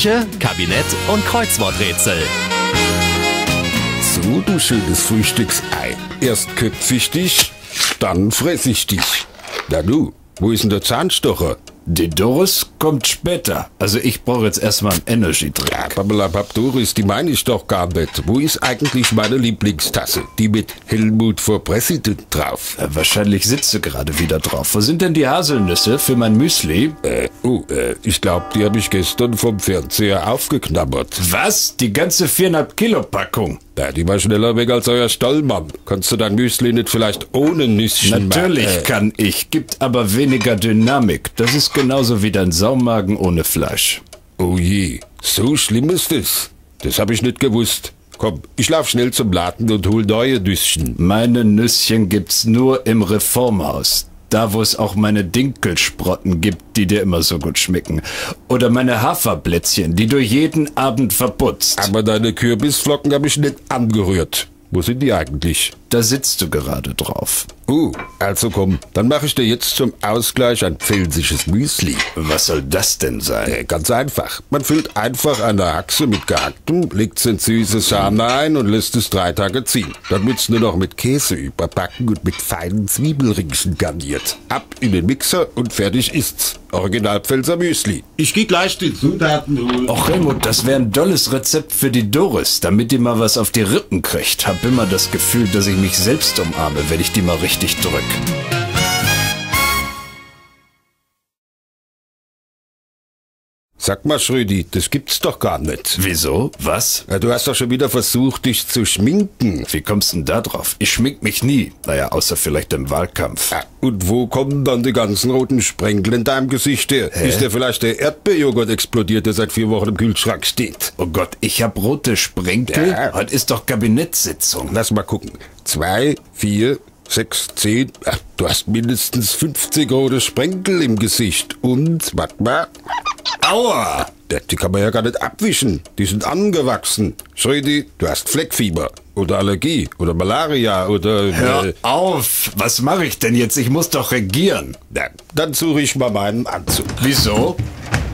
Küche, Kabinett und Kreuzworträtsel. So, du schönes Frühstücksei. Erst köpf ich dich, dann fress ich dich. Na du, wo ist denn der Zahnstocher? Die Doris kommt später. Also ich brauche jetzt erstmal einen Energy-Drink. Babbelabab Doris, die meine ich doch gar nicht. Wo ist eigentlich meine Lieblingstasse? Die mit Helmut for President drauf. Äh, wahrscheinlich sitzt du gerade wieder drauf. Wo sind denn die Haselnüsse für mein Müsli? Äh, oh, äh, ich glaube, die habe ich gestern vom Fernseher aufgeknabbert. Was? Die ganze viereinhalb Kilo Packung? Die war schneller weg als euer Stallmann. Kannst du dein Müsli nicht vielleicht ohne Nüsschen Natürlich machen? Äh, kann ich, gibt aber weniger Dynamik. Das ist genauso wie dein Saumagen ohne Fleisch. Oh je, so schlimm ist es. Das habe ich nicht gewusst. Komm, ich lauf schnell zum Laden und hol neue Nüsschen. Meine Nüsschen gibt's nur im Reformhaus. Da, wo es auch meine Dinkelsprotten gibt, die dir immer so gut schmecken. Oder meine Haferplätzchen, die du jeden Abend verputzt. Aber deine Kürbisflocken habe ich nicht angerührt. Wo sind die eigentlich? Da sitzt du gerade drauf. Uh, also komm, dann mache ich dir jetzt zum Ausgleich ein pfälzisches Müsli. Was soll das denn sein? Äh, ganz einfach. Man füllt einfach eine Haxe mit gehacktem, legt's in süße Sahne ein und lässt es drei Tage ziehen. Dann wird's nur noch mit Käse überbacken und mit feinen Zwiebelringchen garniert. Ab in den Mixer und fertig ist's. Original Pfälzer Müsli. Ich geh gleich die Zutaten holen. Och Helmut, das wäre ein dolles Rezept für die Doris, damit die mal was auf die Rippen kriegt. Hab immer das Gefühl, dass ich mich selbst umarme, wenn ich die mal richtig drück. Sag mal, Schrödi, das gibt's doch gar nicht. Wieso? Was? Ja, du hast doch schon wieder versucht, dich zu schminken. Wie kommst denn da drauf? Ich schmink mich nie. Naja, außer vielleicht im Wahlkampf. Ja, und wo kommen dann die ganzen roten Sprenkel in deinem Gesicht her? Hä? Ist dir vielleicht der Erdbeerjoghurt explodiert, der seit vier Wochen im Kühlschrank steht? Oh Gott, ich hab rote Sprenkel? Ja. Heute ist doch Kabinettssitzung. Lass mal gucken. Zwei, vier, sechs, zehn. Ach, du hast mindestens 50 rote Sprenkel im Gesicht. Und, warte mal. Aua! Die kann man ja gar nicht abwischen. Die sind angewachsen. Schrödi, du hast Fleckfieber. Oder Allergie. Oder Malaria. Oder... Hör Äh, auf! Was mache ich denn jetzt? Ich muss doch regieren. na, dann suche ich mal meinen Anzug. Wieso?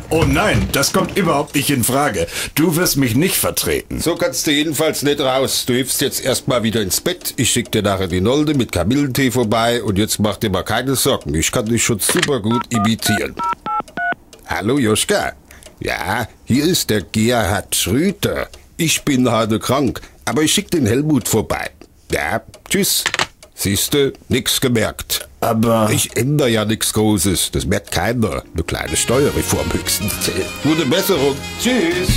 Oh nein, das kommt überhaupt nicht in Frage. Du wirst mich nicht vertreten. So kannst du jedenfalls nicht raus. Du hüpfst jetzt erstmal wieder ins Bett. Ich schick dir nachher die Nolde mit Kamillentee vorbei und jetzt mach dir mal keine Sorgen. Ich kann dich schon super gut imitieren. Hallo Joschka. Ja, hier ist der Gerhard Schröter. Ich bin heute krank, aber ich schick den Helmut vorbei. Ja, tschüss. Siehste, nix gemerkt. Aber Ich ändere ja nichts Großes. Das merkt keiner. Eine kleine Steuerreform höchstens. Gute Besserung. Tschüss.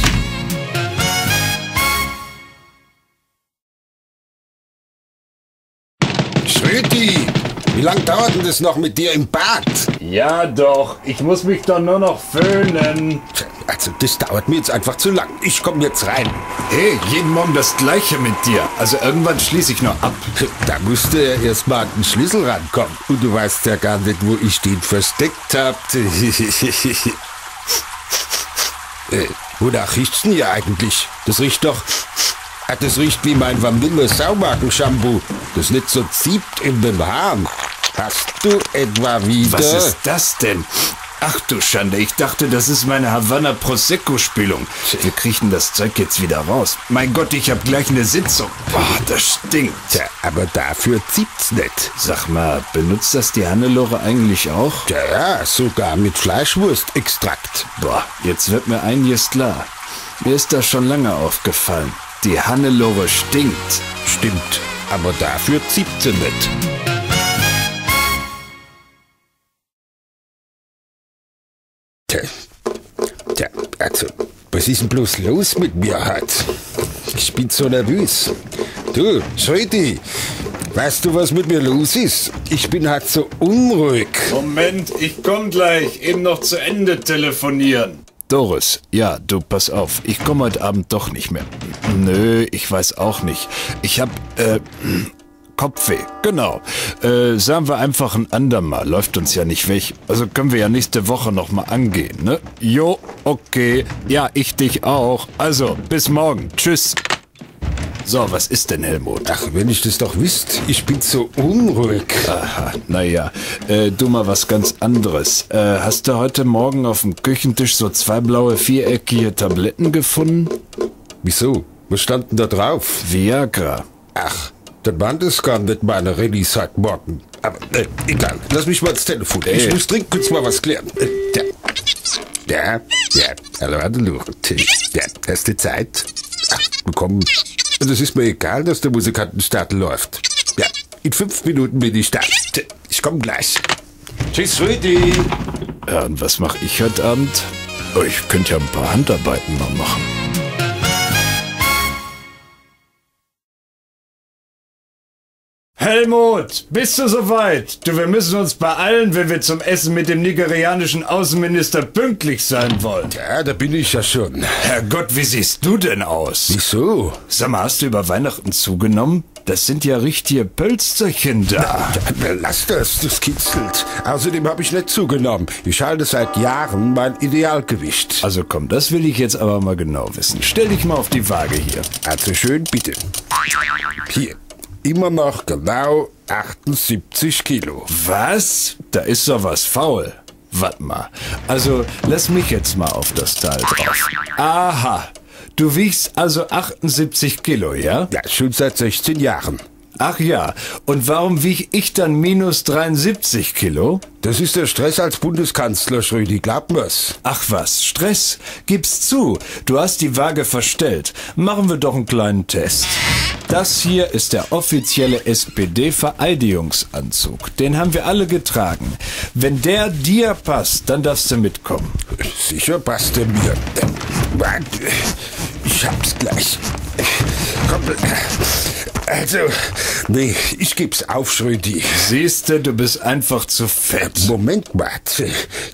Wie lang dauert denn das noch mit dir im Bad? ja doch, ich muss mich doch nur noch föhnen. Also, das dauert mir jetzt einfach zu lang. Ich komme jetzt rein. Hey, jeden Morgen das gleiche mit dir. Also irgendwann schließe ich nur ab. Da musste ja erst mal an den Schlüssel rankommen. Und du weißt ja gar nicht, wo ich den versteckt hab. äh, wonach riecht's denn hier eigentlich? Das riecht doch... Ah, das riecht wie mein Vanille-Saumarken-Shampoo. Das nicht so zieht in den Haaren. Hast du etwa wieder... Was ist das denn? Ach du Schande, ich dachte, das ist meine Havanna Prosecco-Spülung. Wir kriechen das Zeug jetzt wieder raus. Mein Gott, ich hab gleich eine Sitzung. Boah, das stinkt. Tja, aber dafür zieht's nicht. Sag mal, benutzt das die Hannelore eigentlich auch? Ja, ja, sogar mit Fleischwurstextrakt. Boah, jetzt wird mir einiges klar. Mir ist das schon lange aufgefallen. Die Hannelore stinkt. Stimmt, aber dafür zieht sie nicht. Tja, tja, also, was ist denn bloß los mit mir heute? Ich bin so nervös. Du, Schrödi, weißt du, was mit mir los ist? Ich bin halt so unruhig. Moment, ich komm gleich. Eben noch zu Ende telefonieren. Doris, ja, du pass auf. Ich komme heute Abend doch nicht mehr. Nö, ich weiß auch nicht. Ich hab, äh, Kopfweh. Genau. Äh, sagen wir einfach ein andermal. Läuft uns ja nicht weg. Also können wir ja nächste Woche noch mal angehen, ne? Jo, okay. Ja, ich dich auch. Also, bis morgen. Tschüss. So, was ist denn, Helmut? Ach, wenn ich das doch wüsste, ich bin so unruhig. Aha, naja, äh, du mal was ganz anderes. Äh, hast du heute Morgen auf dem Küchentisch so zwei blaue viereckige Tabletten gefunden? Wieso? Was stand denn da drauf? Viagra. Ach, das waren das gar nicht meine Release heute Morgen. Aber äh, egal, lass mich mal ins Telefon. Ich Ey. muss dringend kurz mal was klären. Äh, ja. Ja, ja, hallo, hallo. Ja, hast du Zeit? Ach, bekommen. Und es ist mir egal, dass der Musikantenstart läuft. Ja, in fünf Minuten bin ich da. Ich komme gleich. Tschüss, Rüdi. Ja, und was mache ich heute Abend? Oh, ich könnte ja ein paar Handarbeiten mal machen. Helmut, bist du soweit? Du, wir müssen uns beeilen, wenn wir zum Essen mit dem nigerianischen Außenminister pünktlich sein wollen. Ja, da bin ich ja schon. Herrgott, wie siehst du denn aus? Wieso? Sag mal, hast du über Weihnachten zugenommen? Das sind ja richtige Pölsterchen da. Ja, Lass das, das kitzelt. Außerdem habe ich nicht zugenommen. Ich halte seit Jahren mein Idealgewicht. Also komm, das will ich jetzt aber mal genau wissen. Stell dich mal auf die Waage hier. Also schön, bitte. Hier, immer noch genau 78 Kilo. Was? Da ist doch was faul. Warte mal. Also, lass mich jetzt mal auf das Teil drauf. Aha. Du wiegst also 78 Kilo, ja? Ja, schon seit 16 Jahren. Ach ja. Und warum wieg ich dann minus 73 Kilo? Das ist der Stress als Bundeskanzler, Schrödi, glaub mir's. Ach was, Stress. Gib's zu. Du hast die Waage verstellt. Machen wir doch einen kleinen Test. Das hier ist der offizielle SPD-Vereidigungsanzug. Den haben wir alle getragen. Wenn der dir passt, dann darfst du mitkommen. Sicher passt er mir. Warte, Ich hab's gleich. Komm, also, nee, ich geb's auf, Schrödi. Siehste, du bist einfach zu fett. Moment mal.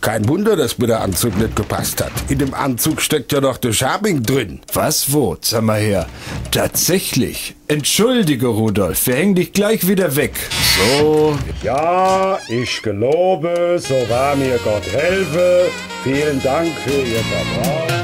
Kein Wunder, dass mir der Anzug nicht gepasst hat. In dem Anzug steckt ja noch der Schabing drin. Was, wo? Sag mal her. Tatsächlich. Entschuldige, Rudolf, wir hängen dich gleich wieder weg. So, Ja, ich gelobe, so wahr mir Gott helfe. Vielen Dank für Ihr Vertrauen.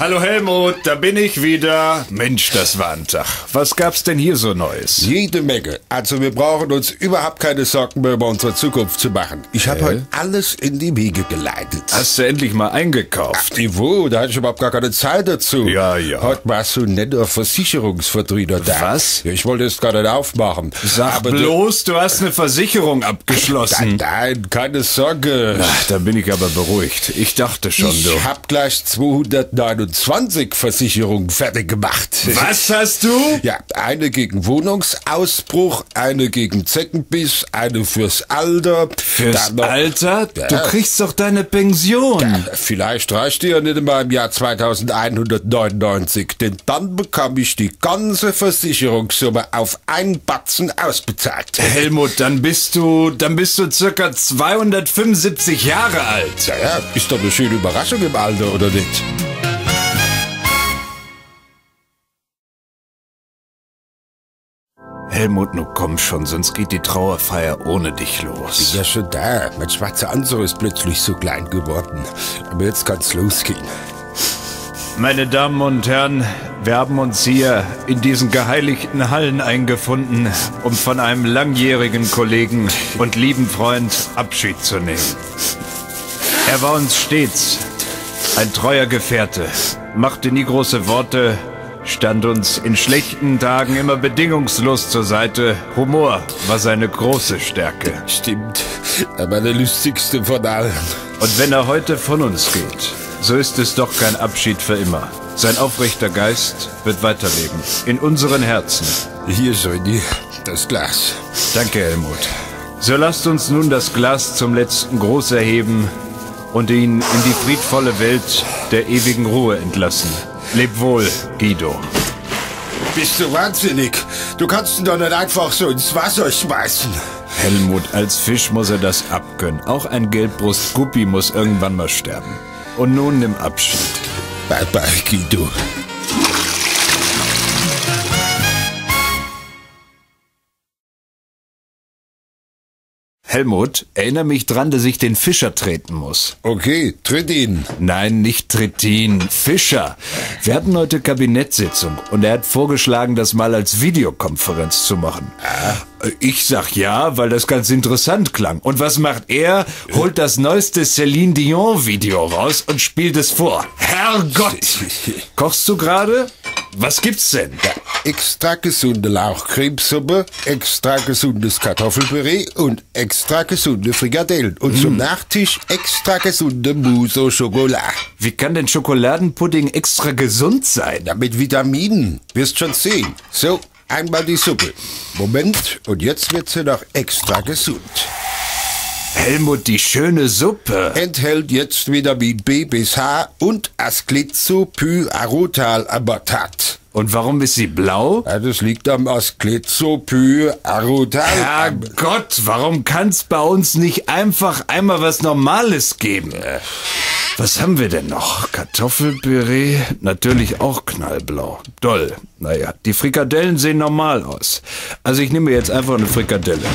Hallo Helmut, da bin ich wieder. Mensch, das war ein Tag. Was gab's denn hier so Neues? Jede Menge. Also wir brauchen uns überhaupt keine Sorgen mehr über unsere Zukunft zu machen. Ich habe heute alles in die Wege geleitet. Hast du endlich mal eingekauft? Niveau, da hatte ich überhaupt gar keine Zeit dazu. Ja, ja. Heute war so ein netter Versicherungsvertreter da. Was? Ich wollte es gar nicht aufmachen. Sag Aber bloß, du hast eine Versicherung der- abgeschlossen. Nein, keine Sorge. Ach, da bin ich aber beruhigt. Ich dachte schon, du. Ich hab gleich 229 Versicherungen fertig gemacht. Was hast du? Ja, eine gegen Wohnungsausbruch, eine gegen Zeckenbiss, eine fürs Alter. Fürs noch- Alter? Du Ja. kriegst doch deine Pension. Vielleicht reicht die ja nicht einmal im Jahr 2199, denn dann bekam ich die ganze Versicherungssumme auf einen Batzen ausbezahlt. Helmut, dann bist du, dann bist du circa 275 Jahre alt. Ja, ja, ist doch eine schöne Überraschung im Alter, oder nicht? Helmut, nu komm schon, sonst geht die Trauerfeier ohne dich los. Ja, schon da. Mein schwarzer Anzug ist plötzlich so klein geworden. Aber jetzt kann's losgehen. Meine Damen und Herren, wir haben uns hier in diesen geheiligten Hallen eingefunden, um von einem langjährigen Kollegen und lieben Freund Abschied zu nehmen. Er war uns stets ein treuer Gefährte, machte nie große Worte, stand uns in schlechten Tagen immer bedingungslos zur Seite. Humor war seine große Stärke. Stimmt. Aber der lustigste von allen. Und wenn er heute von uns geht, so ist es doch kein Abschied für immer. Sein aufrechter Geist wird weiterleben. In unseren Herzen. Hier, Johnny, das Glas. Danke, Helmut. So lasst uns nun das Glas zum letzten Gruß erheben und ihn in die friedvolle Welt der ewigen Ruhe entlassen. Leb wohl, Guido. Bist du wahnsinnig? Du kannst ihn doch nicht einfach so ins Wasser schmeißen. Helmut, als Fisch muss er das abkönnen. Auch ein Gelbbrust-Guppi muss irgendwann mal sterben. Und nun nimm Abschied. Bye bye, Guido. Helmut, erinnere mich dran, dass ich den Fischer treten muss. Okay, tritt ihn. Nein, nicht Trittin, Fischer. Wir hatten heute Kabinettssitzung und er hat vorgeschlagen, das mal als Videokonferenz zu machen. Ich sag ja, weil das ganz interessant klang. Und was macht er? Holt das neueste Celine Dion Video raus und spielt es vor. Herrgott! Kochst du gerade? Was gibt's denn? Extra gesunde Lauchcremesuppe, extra gesundes Kartoffelpüree und extra gesunde Frikadellen. Und zum Nachtisch extra gesunde Mousse au Chocolat. Wie kann denn Schokoladenpudding extra gesund sein? Ja, mit Vitaminen. Wirst schon sehen. So, einmal die Suppe. Moment, und jetzt wird sie noch extra gesund. Helmut, die schöne Suppe. Enthält jetzt Vitamin B bis H und Asclizopyrarotal-Abatat. Und warum ist sie blau? Ja, das liegt am Asclizopyrarotal. Herrgott, warum kann's bei uns nicht einfach einmal was Normales geben? Was haben wir denn noch? Kartoffelpüree? Natürlich auch knallblau. Doll. Naja, die Frikadellen sehen normal aus. Also ich nehme jetzt einfach eine Frikadelle.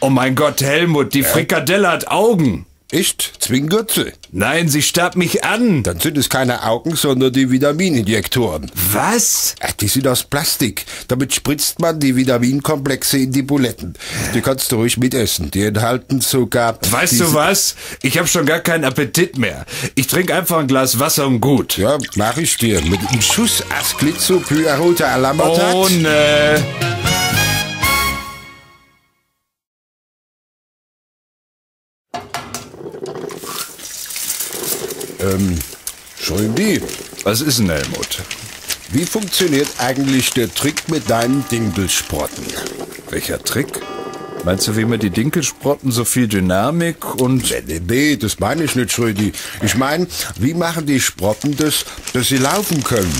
Oh mein Gott, Helmut, die Frikadelle hat Augen. Echt? Zwinkert sie? Nein, sie starrt mich an. Dann sind es keine Augen, sondern die Vitamininjektoren. Was? Ach, die sind aus Plastik. Damit spritzt man die Vitaminkomplexe in die Buletten. Die kannst du ruhig mitessen. Die enthalten sogar... Weißt du was? Ich habe schon gar keinen Appetit mehr. Ich trinke einfach ein Glas Wasser und gut. Ja, mach ich dir. Mit einem Schuss Asclizopyrarotal-Abatat. Ohne. Schrödi, Was ist denn, Helmut? wie funktioniert eigentlich der Trick mit deinen Dingelsprotten? Welcher Trick? Meinst du, wie mir die Dinkelsprotten so viel Dynamik und... Nee, nee, nee, das meine ich nicht, Schrödi. Ich meine, wie machen die Sprotten das, dass sie laufen können?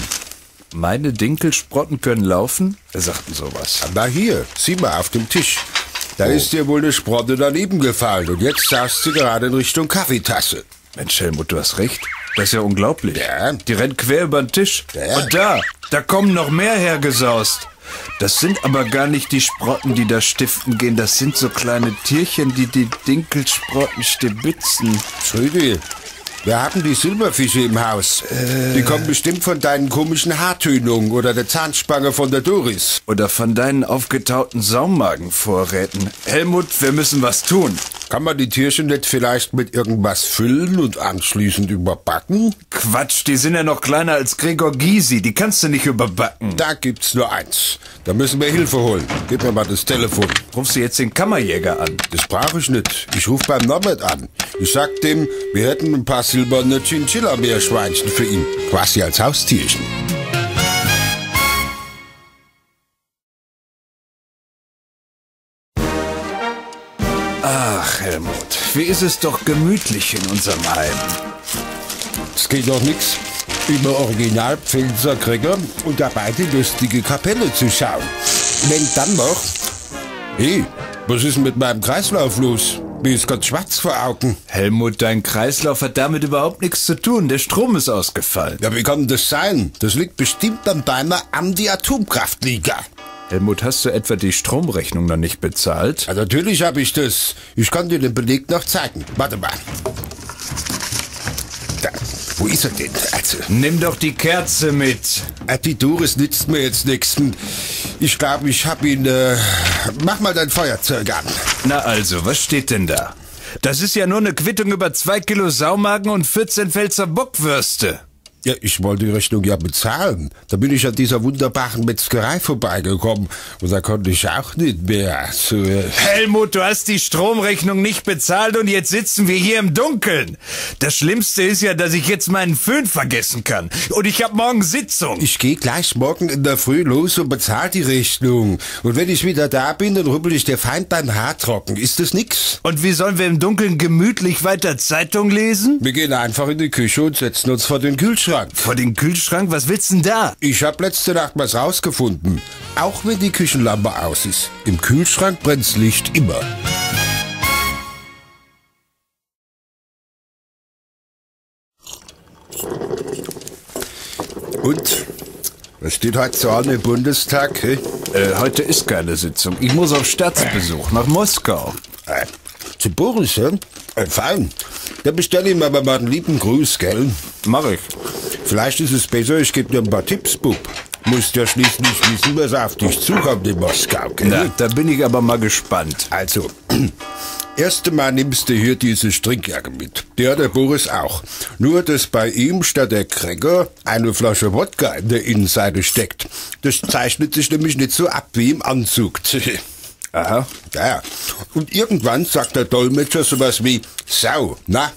Meine Dinkelsprotten können laufen? Wer sagt denn sowas? Na hier, sieh mal auf dem Tisch. Da ist dir wohl eine Sprotte daneben gefallen und jetzt saust sie gerade in Richtung Kaffeetasse. Mensch, Helmut, du hast recht. Das ist ja unglaublich. Ja. Die rennt quer über den Tisch. Ja. Und da, da kommen noch mehr hergesaust. Das sind aber gar nicht die Sprotten, die da stiften gehen. Das sind so kleine Tierchen, die die Dinkelsprotten stibitzen. Schrödi, wir haben die Silberfische im Haus. Die kommen bestimmt von deinen komischen Haartönungen oder der Zahnspange von der Doris. Oder von deinen aufgetauten Saummagenvorräten. Helmut, wir müssen was tun. Kann man die Tierchen nicht vielleicht mit irgendwas füllen und anschließend überbacken? Quatsch, die sind ja noch kleiner als Gregor Gysi. Die kannst du nicht überbacken. Da gibt's nur eins. Da müssen wir Hilfe holen. Gib mir mal das Telefon. Rufst du jetzt den Kammerjäger an? Das brauche ich nicht. Ich rufe beim Norbert an. Ich sag dem, wir hätten ein paar silberne Chinchilla-Meerschweinchen für ihn. Quasi als Haustierchen. Ach, Helmut, wie ist es doch gemütlich in unserem Heim. Es geht doch nix über Original Pfälzer Krieger und dabei die lustige Kapelle zu schauen. Wenn dann noch... Hey, was ist denn mit meinem Kreislauf los? Mir ist ganz schwarz vor Augen. Helmut, dein Kreislauf hat damit überhaupt nichts zu tun. Der Strom ist ausgefallen. Ja, wie kann das sein? Das liegt bestimmt an deiner Anti-Atomkraftliga. Helmut, hast du etwa die Stromrechnung noch nicht bezahlt? Ja, natürlich habe ich das. Ich kann dir den Beleg noch zeigen. Warte mal. Da, wo ist er denn? Also, Nimm doch die Kerze mit. äh, die Doris nützt mir jetzt nichts. Ich glaube, ich hab ihn... Äh, mach mal dein Feuerzeug an. Na also, was steht denn da? Das ist ja nur eine Quittung über zwei Kilo Saumagen und 14 Pfälzer Bockwürste. Ja, ich wollte die Rechnung ja bezahlen. Da bin ich an dieser wunderbaren Metzgerei vorbeigekommen. Und da konnte ich auch nicht mehr. So, äh, Helmut, du hast die Stromrechnung nicht bezahlt und jetzt sitzen wir hier im Dunkeln. Das Schlimmste ist ja, dass ich jetzt meinen Föhn vergessen kann. Und ich habe morgen Sitzung. ich gehe gleich morgen in der Früh los und bezahl die Rechnung. Und wenn ich wieder da bin, dann rüppel ich der Feind beim Haar trocken. Ist das nix? Und wie sollen wir im Dunkeln gemütlich weiter Zeitung lesen? Wir gehen einfach in die Küche und setzen uns vor den Kühlschrank. Vor den Kühlschrank? Was willst denn da? Ich hab letzte Nacht was rausgefunden. Auch wenn die Küchenlampe aus ist. Im Kühlschrank brennt's Licht immer. Und? Was steht heute so an im Bundestag? Äh, heute ist keine Sitzung. Ich muss auf Staatsbesuch nach Moskau. Äh, Zu Boris, hä? Äh, fein. Da bestelle ich mir aber mal einen lieben Gruß, gell? Mach ich. Vielleicht ist es besser, ich gebe dir ein paar Tipps, Bub. Musst ja schließlich wissen, was auf dich zukommt in Moskau, gell? Na, da bin ich aber mal gespannt. Also, erst einmal nimmst du hier diese Strickjacke mit. Der hat der Boris auch. Nur, dass bei ihm statt der Cracker eine Flasche Wodka in der Innenseite steckt. Das zeichnet sich nämlich nicht so ab wie im Anzug. Aha. ja, und irgendwann sagt der Dolmetscher sowas wie Sau, na?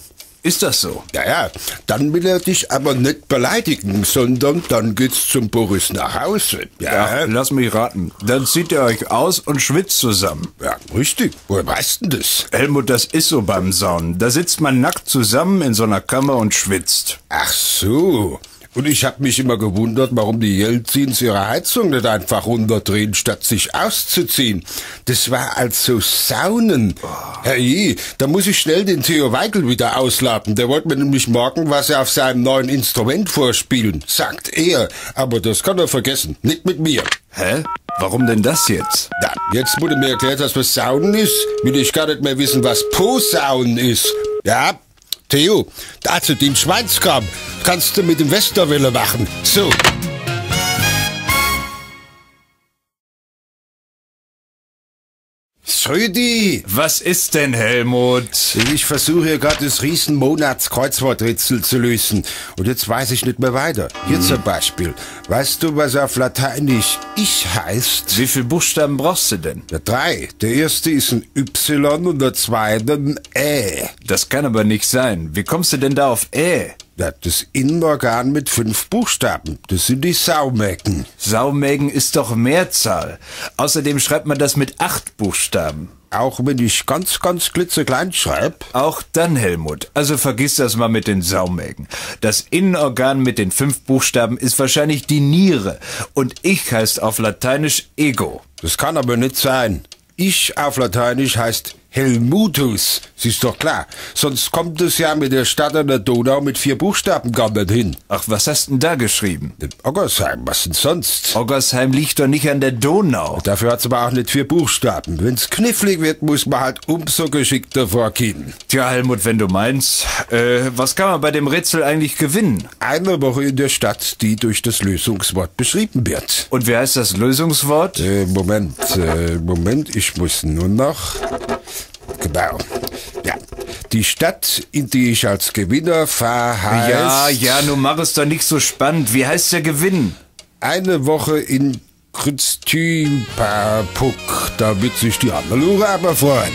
Ist das so? Ja, ja, dann will er dich aber nicht beleidigen, sondern dann geht's zum Boris nach Hause. Ja, lass mich raten. Dann zieht ihr euch aus und schwitzt zusammen. Ja, richtig. Woher weißt denn das? Helmut, das ist so beim Saunen. Da sitzt man nackt zusammen in so einer Kammer und schwitzt. Ach so. Und ich hab mich immer gewundert, warum die Jelzins ihre Heizung nicht einfach runterdrehen, statt sich auszuziehen. Das war also Saunen. Herrje, da muss ich schnell den Theo Weigel wieder ausladen. Der wollte mir nämlich morgen was auf seinem neuen Instrument vorspielen, sagt er. Aber das kann er vergessen. Nicht mit mir. Hä? Warum denn das jetzt? Ja, jetzt wurde mir erklärt, dass was Saunen ist, will ich gar nicht mehr wissen, was Posaunen ist. Ja, Theo, also den Schweinskram kannst du mit dem Westerwelle machen. So. Schrödi! Was ist denn, Helmut? Ich versuche hier gerade das Riesen-Monats-Kreuzworträtsel zu lösen. Und jetzt weiß ich nicht mehr weiter. Hier Hm. zum Beispiel. Weißt du, was auf Lateinisch ich heißt? Wie viele Buchstaben brauchst du denn? Ja, drei. Der erste ist ein Y und der zweite ein Ä. Das kann aber nicht sein. Wie kommst du denn da auf Ä? Das Innenorgan mit fünf Buchstaben. Das sind die Saumägen. Saumägen ist doch Mehrzahl. Außerdem schreibt man das mit acht Buchstaben. Auch wenn ich ganz, ganz klitzeklein schreib. Auch dann, Helmut. Also vergiss das mal mit den Saumägen. Das Innenorgan mit den fünf Buchstaben ist wahrscheinlich die Niere. Und ich heißt auf Lateinisch Ego. Das kann aber nicht sein. Ich auf Lateinisch heißt Helmutus. Das ist doch klar. Sonst kommt es ja mit der Stadt an der Donau mit vier Buchstaben gar nicht hin. Ach, was hast denn da geschrieben? In Oggersheim, was denn sonst? Oggersheim liegt doch nicht an der Donau. Dafür hat's aber auch nicht vier Buchstaben. Wenn's knifflig wird, muss man halt umso geschickter vorgehen. Tja, Helmut, wenn du meinst, äh, was kann man bei dem Rätsel eigentlich gewinnen? Eine Woche in der Stadt, die durch das Lösungswort beschrieben wird. Und wie heißt das Lösungswort? Äh, Moment, äh, Moment, ich muss nur noch. Genau. Ja. Die Stadt, in die ich als Gewinner fahre, heißt. Ja, ja, nun mach es doch nicht so spannend. Wie heißt der Gewinn? Eine Woche in Krütztümpapuk. Da wird sich die Hannelore aber freuen.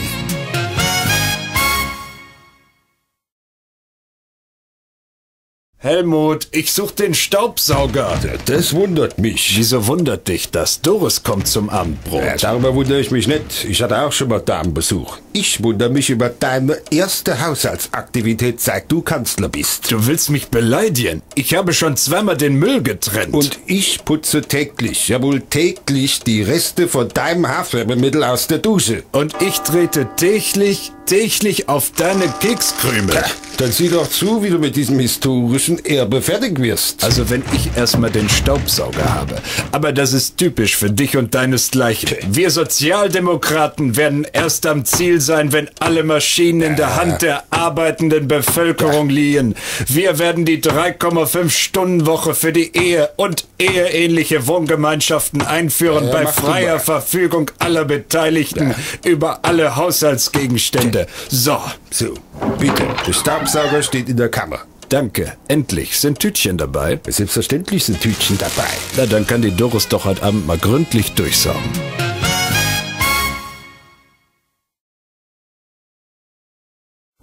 Helmut, ich such den Staubsauger. Das wundert mich. Wieso wundert dich das? Doris kommt zum Abendbrot. Ja, darüber wundere ich mich nicht. Ich hatte auch schon mal Damenbesuch. Ich wundere mich über deine erste Haushaltsaktivität, seit du Kanzler bist. Du willst mich beleidigen? Ich habe schon zweimal den Müll getrennt. Und ich putze täglich, jawohl täglich, die Reste von deinem Haarfärbemittel aus der Dusche. Und ich trete täglich, täglich auf deine Kekskrümel. Ja, dann sieh doch zu, wie du mit diesem historischen Erbe fertig wirst. Also wenn ich erstmal den Staubsauger habe. Aber das ist typisch für dich und deinesgleichen. Wir Sozialdemokraten werden erst am Ziel sein, wenn alle Maschinen in der Hand der arbeitenden Bevölkerung liegen. Wir werden die 3,5 Stunden Woche für die Ehe und eheähnliche Wohngemeinschaften einführen Ja, bei freier. Verfügung aller Beteiligten über alle Haushaltsgegenstände. So, So, bitte, der Staubsauger steht in der Kammer. Danke. Endlich sind Tütchen dabei. Selbstverständlich sind Tütchen dabei. Na, dann kann die Doris doch heute Abend mal gründlich durchsaugen.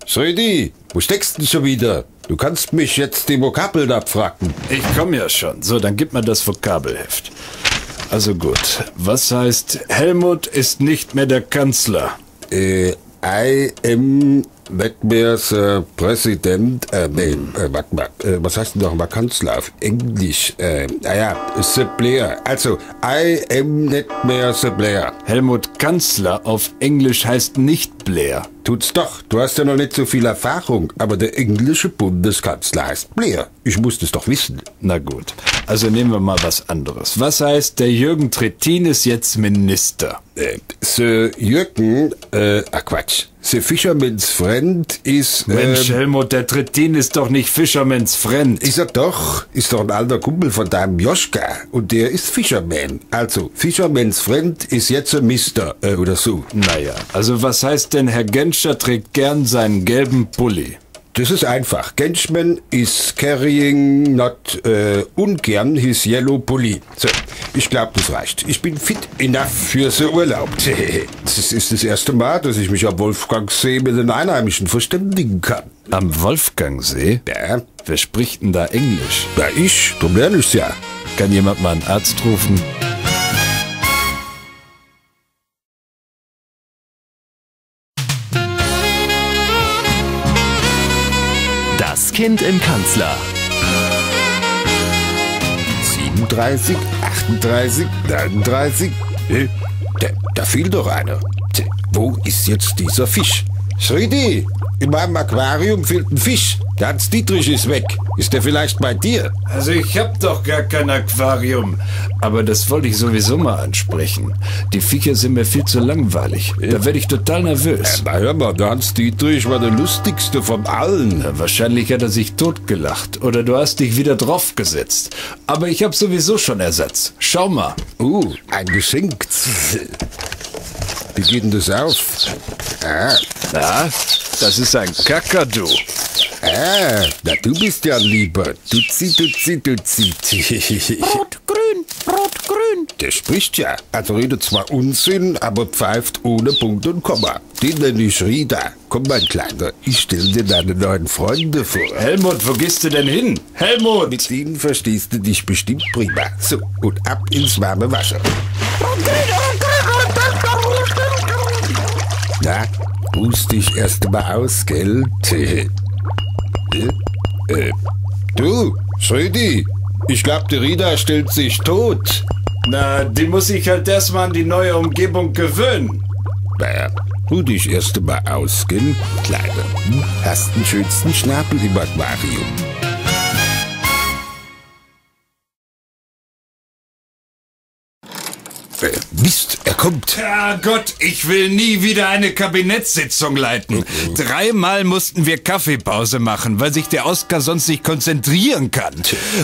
Schrödi, wo steckst du denn schon wieder? Du kannst mich jetzt die Vokabeln abfragen. Ich komme ja schon. So, dann gib mir das Vokabelheft. Also gut. Was heißt, Helmut ist nicht mehr der Kanzler? Äh, I am nicht mehr the President, äh, nee, äh, warte mal, äh, was heißt denn noch mal Kanzler auf Englisch? Äh, naja, the Blair. Also, I am nicht mehr the Blair. Helmut Kanzler auf Englisch heißt nicht Blair. Tut's doch. Du hast ja noch nicht so viel Erfahrung, aber der englische Bundeskanzler heißt Blair. Ich muss das doch wissen. Na gut, also nehmen wir mal was anderes. Was heißt, der Jürgen Trittin ist jetzt Minister? Äh, Sir Jürgen, äh, ach Quatsch. Sir Fisherman's Friend ist, Mensch, ähm, Helmut, der Trittin ist doch nicht Fisherman's Friend. Ist er doch, ist doch ein alter Kumpel von deinem Joschka und der ist Fisherman. Also, Fisherman's Friend ist jetzt ein Mister, äh, oder so. Naja, also was heißt denn, Herr Genscher trägt gern seinen gelben Pulli? Das ist einfach. Genschman is carrying not äh, ungern his yellow pulli. So, ich glaube, das reicht. Ich bin fit enough für so Urlaub. Das ist das erste Mal, dass ich mich am Wolfgangsee mit den Einheimischen verständigen kann. Am Wolfgangsee? Ja, Wer spricht denn da Englisch? ja ich, du lernst ja. Kann jemand mal einen Arzt rufen? Kind im Kanzler. 37, 38, 39. Äh, Da, da fehlt doch einer. Wo ist jetzt dieser Fisch? Schridi, in meinem Aquarium fehlt ein Fisch. Der Hans Dietrich ist weg. Ist der vielleicht bei dir? Also ich hab doch gar kein Aquarium. Aber das wollte ich sowieso mal ansprechen. Die Viecher sind mir viel zu langweilig. Da werde ich total nervös. Na hör mal, der Hans Dietrich war der lustigste von allen. Na, wahrscheinlich hat er sich totgelacht. Oder du hast dich wieder draufgesetzt. Aber ich hab sowieso schon Ersatz. Schau mal. Uh, ein Geschenk. Wie geht denn das auf? Ah, Na, das ist ein Kakadu. ah, na du bist ja lieber. Duzi, duzi, duzi. Rot-grün, rot-grün. Der spricht ja. Also redet zwar Unsinn, aber pfeift ohne Punkt und Komma. Den nenne ich Rida. Komm, mein Kleiner, ich stell dir deine neuen Freunde vor. Helmut, wo gehst du denn hin? Helmut! Mit denen verstehst du dich bestimmt prima. So, und ab ins warme Wasser. Na, ruhst dich erst mal aus, gell? Äh, äh, du, Schrödi, ich glaub, die Rida stellt sich tot. Na, die muss sich halt erstmal an die neue Umgebung gewöhnen. Naja, ruh dich erst mal aus, gell, Kleiner? Hm? Hast den schönsten Schnabel im Aquarium. Mist, er kommt. Herrgott, ich will nie wieder eine Kabinettssitzung leiten. Dreimal mussten wir Kaffeepause machen, weil sich der Oskar sonst nicht konzentrieren kann.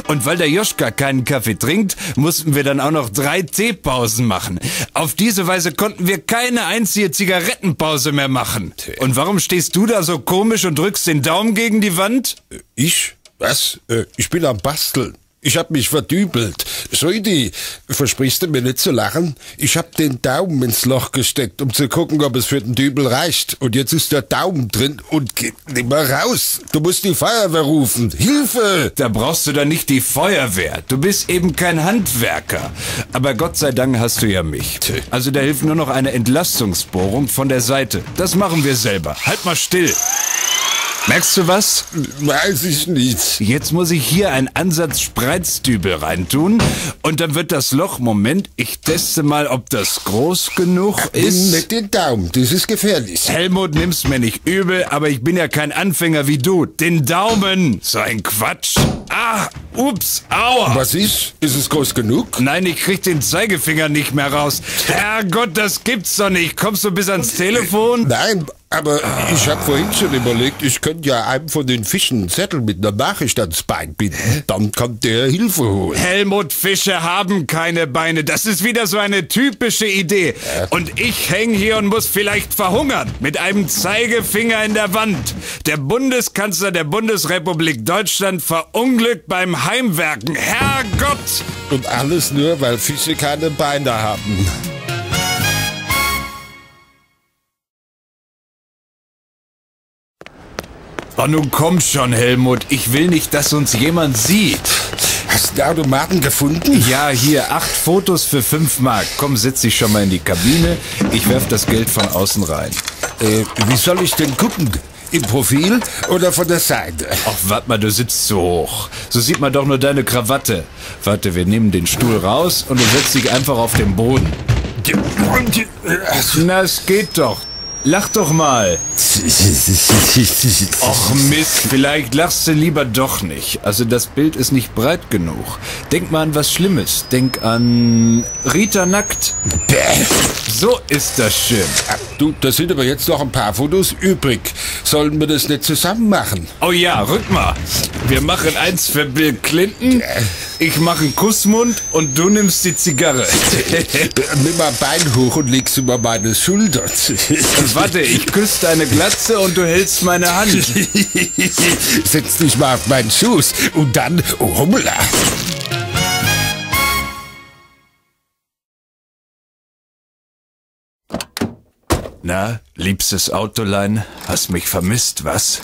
Und weil der Joschka keinen Kaffee trinkt, mussten wir dann auch noch drei Teepausen machen. Auf diese Weise konnten wir keine einzige Zigarettenpause mehr machen. Und warum stehst du da so komisch und drückst den Daumen gegen die Wand? Ich? Was? Äh, ich bin am Basteln. Ich hab mich verdübelt. Schrödi, versprichst du mir nicht zu lachen? Ich hab den Daumen ins Loch gesteckt, um zu gucken, ob es für den Dübel reicht. Und jetzt ist der Daumen drin und geht nicht mehr raus. Du musst die Feuerwehr rufen. Hilfe! Da brauchst du dann nicht die Feuerwehr. Du bist eben kein Handwerker. Aber Gott sei Dank hast du ja mich. Also da hilft nur noch eine Entlastungsbohrung von der Seite. Das machen wir selber. Halt mal still. Merkst du was? Weiß ich nicht. Jetzt muss ich hier einen Ansatz Spreizdübel reintun und dann wird das Loch, Moment, ich teste mal, ob das groß genug ist. nicht den Daumen, das ist gefährlich. Helmut, nimm's mir nicht übel, aber ich bin ja kein Anfänger wie du. Den Daumen! So ein Quatsch. Ah, ups, aua. Was ist? Ist es groß genug? Nein, ich krieg den Zeigefinger nicht mehr raus. Herrgott, das gibt's doch nicht. Kommst du bis ans Telefon? Nein, aber ich habe vorhin schon überlegt, ich könnte ja einem von den Fischen einen Zettel mit einer Nachricht ans Bein binden. Dann kann der Hilfe holen. Helmut, Fische haben keine Beine. Das ist wieder so eine typische Idee. Und ich häng hier und muss vielleicht verhungern. Mit einem Zeigefinger in der Wand. Der Bundeskanzler der Bundesrepublik Deutschland verunglückt beim Heimwerken. Herrgott! Und alles nur, weil Fische keine Beine haben. Oh, nun komm schon, Helmut. Ich will nicht, dass uns jemand sieht. Hast du Automaten gefunden? Ja, hier, acht Fotos für fünf Mark. Komm, setz dich schon mal in die Kabine. Ich werf das Geld von außen rein. Äh, wie soll ich denn gucken? Im Profil oder von der Seite? Ach, warte mal, du sitzt so hoch. So sieht man doch nur deine Krawatte. Warte, wir nehmen den Stuhl raus und du setzt dich einfach auf den Boden. Na, es geht doch. Lach doch mal. Och Mist, vielleicht lachst du lieber doch nicht. Also das Bild ist nicht breit genug. Denk mal an was Schlimmes. Denk an Rita nackt. So ist das schön. Du, da sind aber jetzt noch ein paar Fotos übrig. Sollen wir das nicht zusammen machen? Oh ja, rück mal. Wir machen eins für Bill Clinton. Ich mache einen Kussmund und du nimmst die Zigarre. Nimm mal Bein hoch und legst über meine Schulter. Warte, ich küsse deine Glatze und du hältst meine Hand. Setz dich mal auf meinen Schoß und dann, oh Na, liebstes Autolein, hast mich vermisst, was?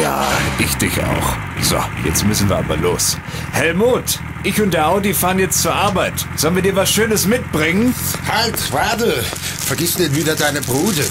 Ja, ich dich auch. So, jetzt müssen wir aber los. Helmut, ich und der Audi fahren jetzt zur Arbeit. Sollen wir dir was Schönes mitbringen? Halt, warte. Vergiss nicht wieder deine Brude.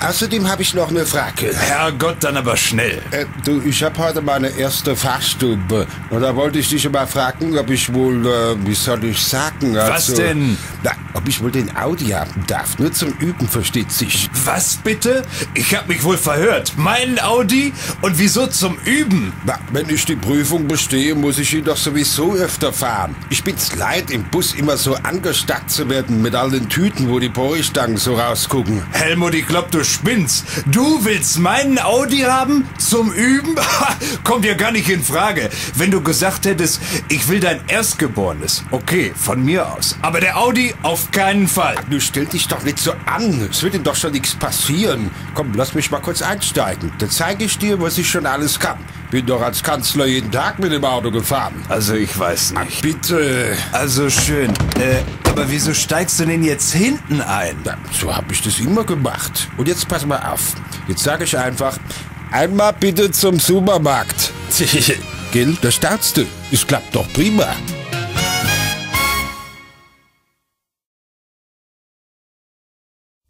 Außerdem habe ich noch eine Frage. Herrgott, dann aber schnell. Äh, du, ich habe heute meine erste Fahrstube. Und da wollte ich dich mal fragen, ob ich wohl, äh, wie soll ich sagen? Also, Was denn? Na, ob ich wohl den Audi haben darf. Nur zum Üben, versteht sich. Was bitte? Ich hab mich wohl verhört. Meinen Audi? Und wieso zum Üben? Na, wenn ich die Prüfung bestehe, muss ich ihn doch sowieso öfter fahren. Ich bin's leid, im Bus immer so angestarrt zu werden mit all den Tüten, wo die Porridge-Stangen so rausgucken. Helmut, ich glaub, du spinnst. Du willst meinen Audi haben? Zum Üben? Kommt ja gar nicht in Frage. Wenn du gesagt hättest, ich will dein Erstgeborenes. Okay, von mir aus. Aber der Audi auf keinen Fall. Du stell dich doch nicht so an. Es wird ihm doch schon nichts passieren. Komm, lass mich mal kurz einsteigen. Dann zeige ich dir, was ich schon alles kann. Bin doch als Kanzler jeden Tag mit dem Auto gefahren. Also, ich weiß nicht. Bitte. Also schön. Äh, aber wieso steigst du denn jetzt hinten ein? Na, so habe ich das immer gemacht. Und jetzt pass mal auf. Jetzt sage ich einfach, einmal bitte zum Supermarkt. Gell, da staunst du. Es klappt doch prima.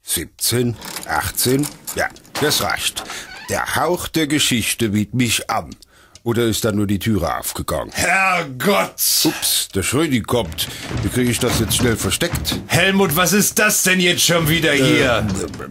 Siebzehn, achtzehn, ja, das reicht. Der Hauch der Geschichte wiegt mich an. Oder ist da nur die Türe aufgegangen? Herrgott! Ups, der Schrödi kommt. Wie kriege ich das jetzt schnell versteckt? Helmut, was ist das denn jetzt schon wieder hier?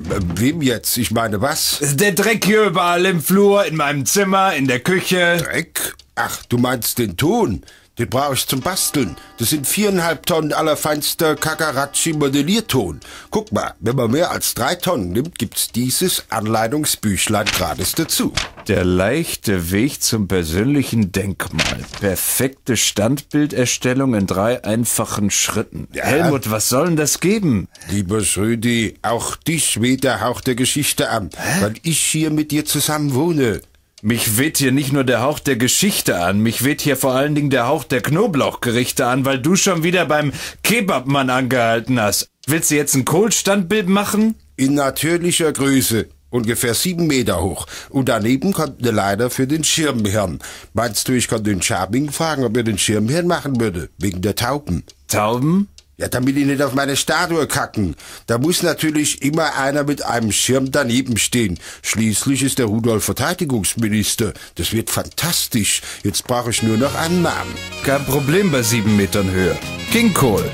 Äh, wem jetzt? Ich meine, was? Der Dreck hier überall im Flur, in meinem Zimmer, in der Küche. Dreck? Ach, du meinst den Ton? Den brauche ich zum Basteln. Das sind viereinhalb Tonnen allerfeinster Kakarachi-Modellierton. Guck mal, wenn man mehr als drei Tonnen nimmt, gibt's dieses Anleitungsbüchlein gratis dazu. Der leichte Weg zum persönlichen Denkmal. Perfekte Standbilderstellung in drei einfachen Schritten. Ja. Helmut, was soll denn das geben? Lieber Schrödi, auch dich weht der Hauch der Geschichte an, weil ich hier mit dir zusammen wohne. Mich weht hier nicht nur der Hauch der Geschichte an, mich weht hier vor allen Dingen der Hauch der Knoblauchgerichte an, weil du schon wieder beim Kebabmann angehalten hast. Willst du jetzt ein Kohlstandbild machen? In natürlicher Größe. Ungefähr sieben Meter hoch. Und daneben kommt eine Leiter für den Schirmherrn. Meinst du, ich kann den Schabing fragen, ob er den Schirmherrn machen würde? Wegen der Tauben. Tauben? Ja, damit die nicht auf meine Statue kacken. Da muss natürlich immer einer mit einem Schirm daneben stehen. Schließlich ist der Rudolf Verteidigungsminister. Das wird fantastisch. Jetzt brauche ich nur noch einen Namen. Kein Problem bei sieben Metern Höhe. King Cole.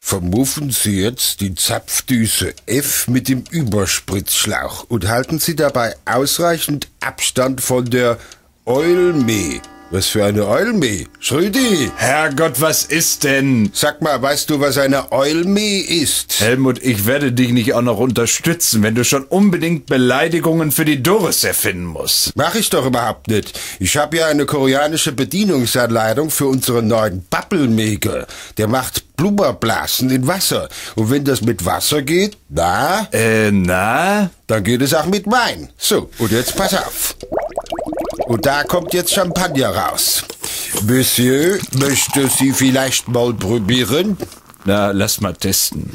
Vermuffen Sie jetzt die Zapfdüse F mit dem Überspritzschlauch und halten Sie dabei ausreichend Abstand von der Eulmee. Was für eine Eulmee? Schrödi! Herrgott, was ist denn? Sag mal, weißt du, was eine Eulmee ist? Helmut, ich werde dich nicht auch noch unterstützen, wenn du schon unbedingt Beleidigungen für die Doris erfinden musst. Mach ich doch überhaupt nicht. Ich habe ja eine koreanische Bedienungsanleitung für unseren neuen Babbelmaker. Der macht Blubberblasen in Wasser. Und wenn das mit Wasser geht, na, Äh, na? dann geht es auch mit Wein. So, und jetzt pass auf. Und da kommt jetzt Champagner raus. Monsieur, möchte Sie vielleicht mal probieren? Na, lass mal testen.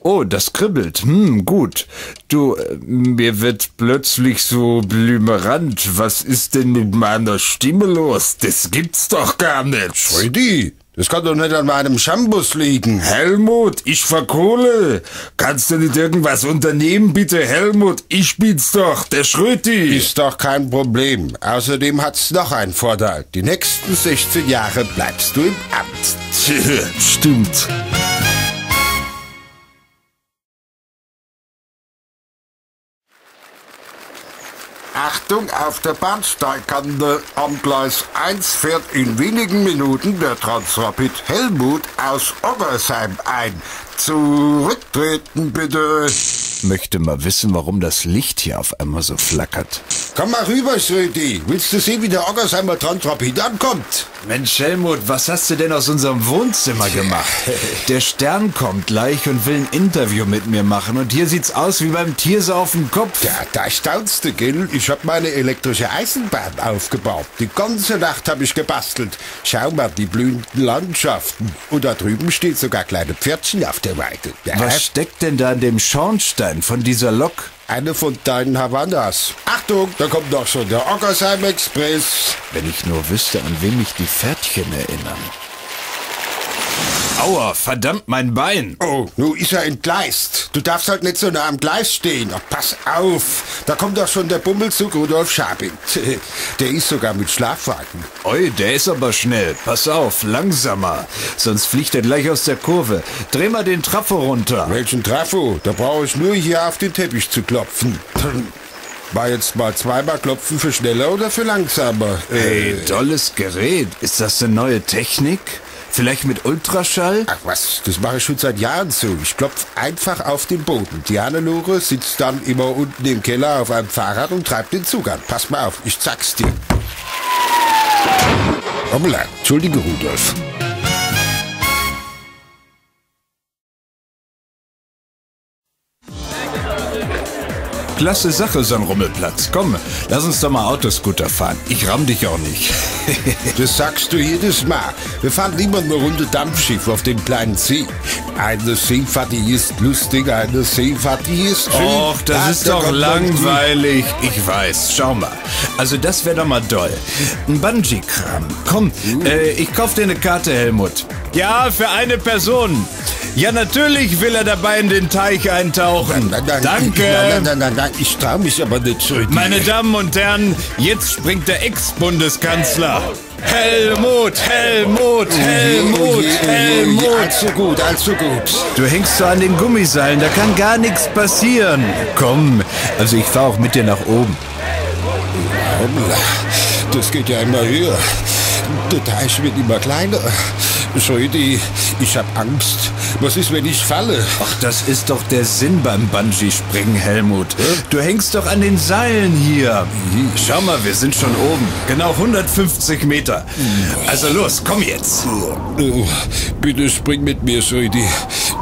Oh, das kribbelt. Hm, gut. Du, äh, mir wird plötzlich so blümerant. Was ist denn mit meiner Stimme los? Das gibt's doch gar nicht. Freddy, das kann doch nicht an meinem Schambus liegen. Helmut, ich verkohle. Kannst du nicht irgendwas unternehmen, bitte, Helmut? Ich bin's doch, der Schröti. Ist doch kein Problem. Außerdem hat's noch einen Vorteil. Die nächsten 16 Jahre bleibst du im Amt. Stimmt. Achtung auf der Bahnsteigkante. Am Gleis 1 fährt in wenigen Minuten der Transrapid Helmut aus Oggersheim ein. Zurücktreten bitte. Möchte mal wissen, warum das Licht hier auf einmal so flackert. Komm mal rüber, Schrödi. Willst du sehen, wie der Oggersheimer Transrapid ankommt? Mensch, Helmut, was hast du denn aus unserem Wohnzimmer gemacht? Der Stern kommt gleich und will ein Interview mit mir machen. Und hier sieht's aus wie beim Tiersaufen Kopf. Ja, da staunst du, gell? Ich hab meine elektrische Eisenbahn aufgebaut. Die ganze Nacht hab ich gebastelt. Schau mal, die blühenden Landschaften. Und da drüben steht sogar kleine Pferdchen auf der Weide. Ja, Was steckt denn da in dem Schornstein von dieser Lok? eine von deinen Havannas. Achtung, da kommt doch schon der Ockersheim Express. Wenn ich nur wüsste, an wen mich die Pferdchen erinnern. Aua, verdammt, mein Bein. Oh, nun ist er entgleist. Du darfst halt nicht so nah am Gleis stehen. Oh, pass auf, da kommt doch schon der Bummelzug Rudolf Schabing. Der ist sogar mit Schlafwagen. Oi, der ist aber schnell. Pass auf, langsamer. Sonst fliegt er gleich aus der Kurve. Dreh mal den Trafo runter. Welchen Trafo? Da brauche ich nur hier auf den Teppich zu klopfen. War jetzt mal zweimal klopfen für schneller oder für langsamer? Ey, tolles Gerät. Ist das eine neue Technik? Vielleicht mit Ultraschall? Ach was, das mache ich schon seit Jahren so. Ich klopfe einfach auf den Boden. Die Hannelore sitzt dann immer unten im Keller auf einem Fahrrad und treibt den Zug an. Pass mal auf, ich sag's dir. Hoppla, entschuldige Rudolf. Klasse Sache, so ein Rummelplatz. Komm, lass uns doch mal Autoscooter fahren. Ich ramm dich auch nicht. Das sagst du jedes Mal. Wir fahren lieber eine Runde Dampfschiff auf dem kleinen See. Eine Seefahrt, die ist lustig, eine Seefahrt, die ist schön. Och, das ist doch langweilig. Ich weiß, schau mal. Also das wäre doch mal doll. Ein Bungee-Kram. Komm, äh, ich kauf dir eine Karte, Helmut. Ja, für eine Person. Ja, natürlich will er dabei in den Teich eintauchen. Nein, nein, Danke. Nein, nein, nein, nein, ich trau mich aber nicht, Schrödi. Meine Damen und Herren, jetzt springt der Ex-Bundeskanzler. Helmut, Helmut, Helmut, Helmut. Allzu gut, allzu gut. Du hängst so an den Gummiseilen, da kann gar nichts passieren. Komm, also ich fahr auch mit dir nach oben. Das geht ja immer höher. Der Teich wird immer kleiner. Schrödi, ich hab Angst. Was ist, wenn ich falle? Ach, das ist doch der Sinn beim Bungee-Springen, Helmut. Du hängst doch an den Seilen hier. Schau mal, wir sind schon oben. Genau 150 Meter. Also los, komm jetzt. Oh, bitte spring mit mir, Schrödi.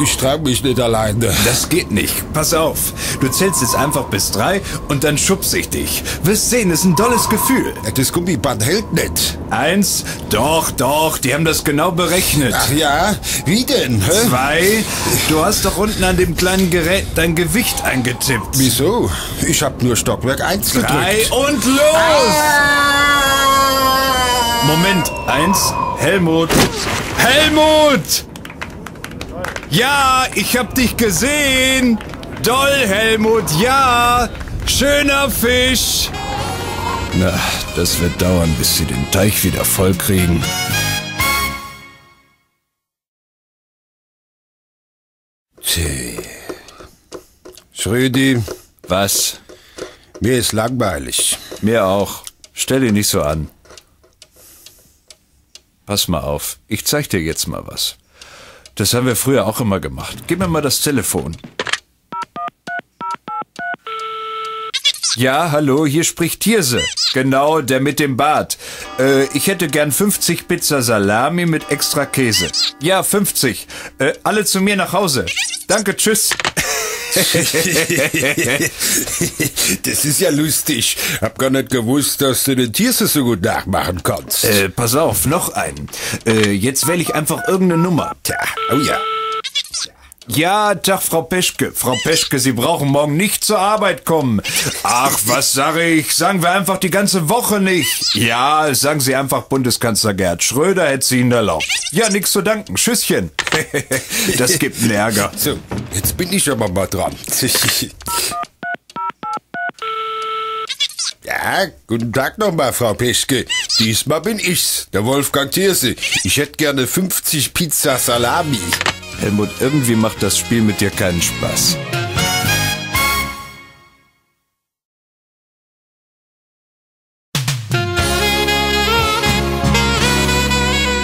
Ich trau mich nicht alleine. Das geht nicht. Pass auf. Du zählst jetzt einfach bis drei und dann schubs ich dich. Wirst sehen, ist ein tolles Gefühl. Das Gummiband hält nicht. Eins, doch, doch, die haben das genau berechnet. Ach ja, wie denn? Hä? Zwei, du hast doch unten an dem kleinen Gerät dein Gewicht eingetippt. Wieso? Ich hab nur Stockwerk 1 gedrückt. Drei und los! Moment, eins, Helmut. Helmut! Ja, ich hab dich gesehen. Doll, Helmut, ja. Schöner Fisch. Na, das wird dauern, bis sie den Teich wieder voll Tja. Schrödi, Was? mir ist langweilig. Mir auch. Stell dich nicht so an. Pass mal auf. Ich zeig dir jetzt mal was. Das haben wir früher auch immer gemacht. Gib mir mal das Telefon. Ja, hallo, hier spricht Thierse. Genau, der mit dem Bart. Äh, ich hätte gern 50 Pizza Salami mit extra Käse. Ja, 50. Äh, alle zu mir nach Hause. Danke, tschüss. das ist ja lustig. Hab gar nicht gewusst, dass du den Tierse so gut nachmachen kannst. Äh, pass auf, noch einen. Äh, jetzt wähle ich einfach irgendeine Nummer. Tja, oh ja. Ja, Tag, Frau Peschke. Frau Peschke, Sie brauchen morgen nicht zur Arbeit kommen. Ach, was sage ich? Sagen wir einfach die ganze Woche nicht. Ja, sagen Sie einfach Bundeskanzler Gerd Schröder hätte Sie Ihnen erlaubt. Ja, nix zu danken. Tschüsschen. das gibt einen Ärger. So, jetzt bin ich aber mal dran. Ja, guten Tag nochmal, Frau Peschke. Diesmal bin ich's, der Wolfgang Thierse. Ich hätte gerne 50 Pizza Salami. Helmut, irgendwie macht das Spiel mit dir keinen Spaß.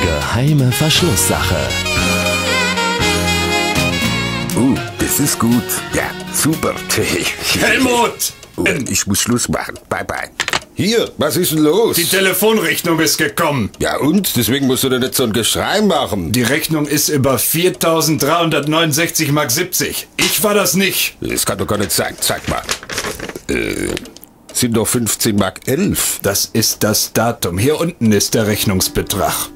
Geheime Verschlusssache. Uh, das ist gut. Ja, super. Helmut! Ich muss Schluss machen. Bye, bye. Hier, was ist denn los? Die Telefonrechnung ist gekommen. ja und? Deswegen musst du da nicht so ein Geschrei machen. Die Rechnung ist über 4.369 Mark 70. Ich war das nicht. Das kann doch gar nicht sein. Zeig mal. Äh, sind doch 15 Mark 11. Das ist das Datum. Hier unten ist der Rechnungsbetrag.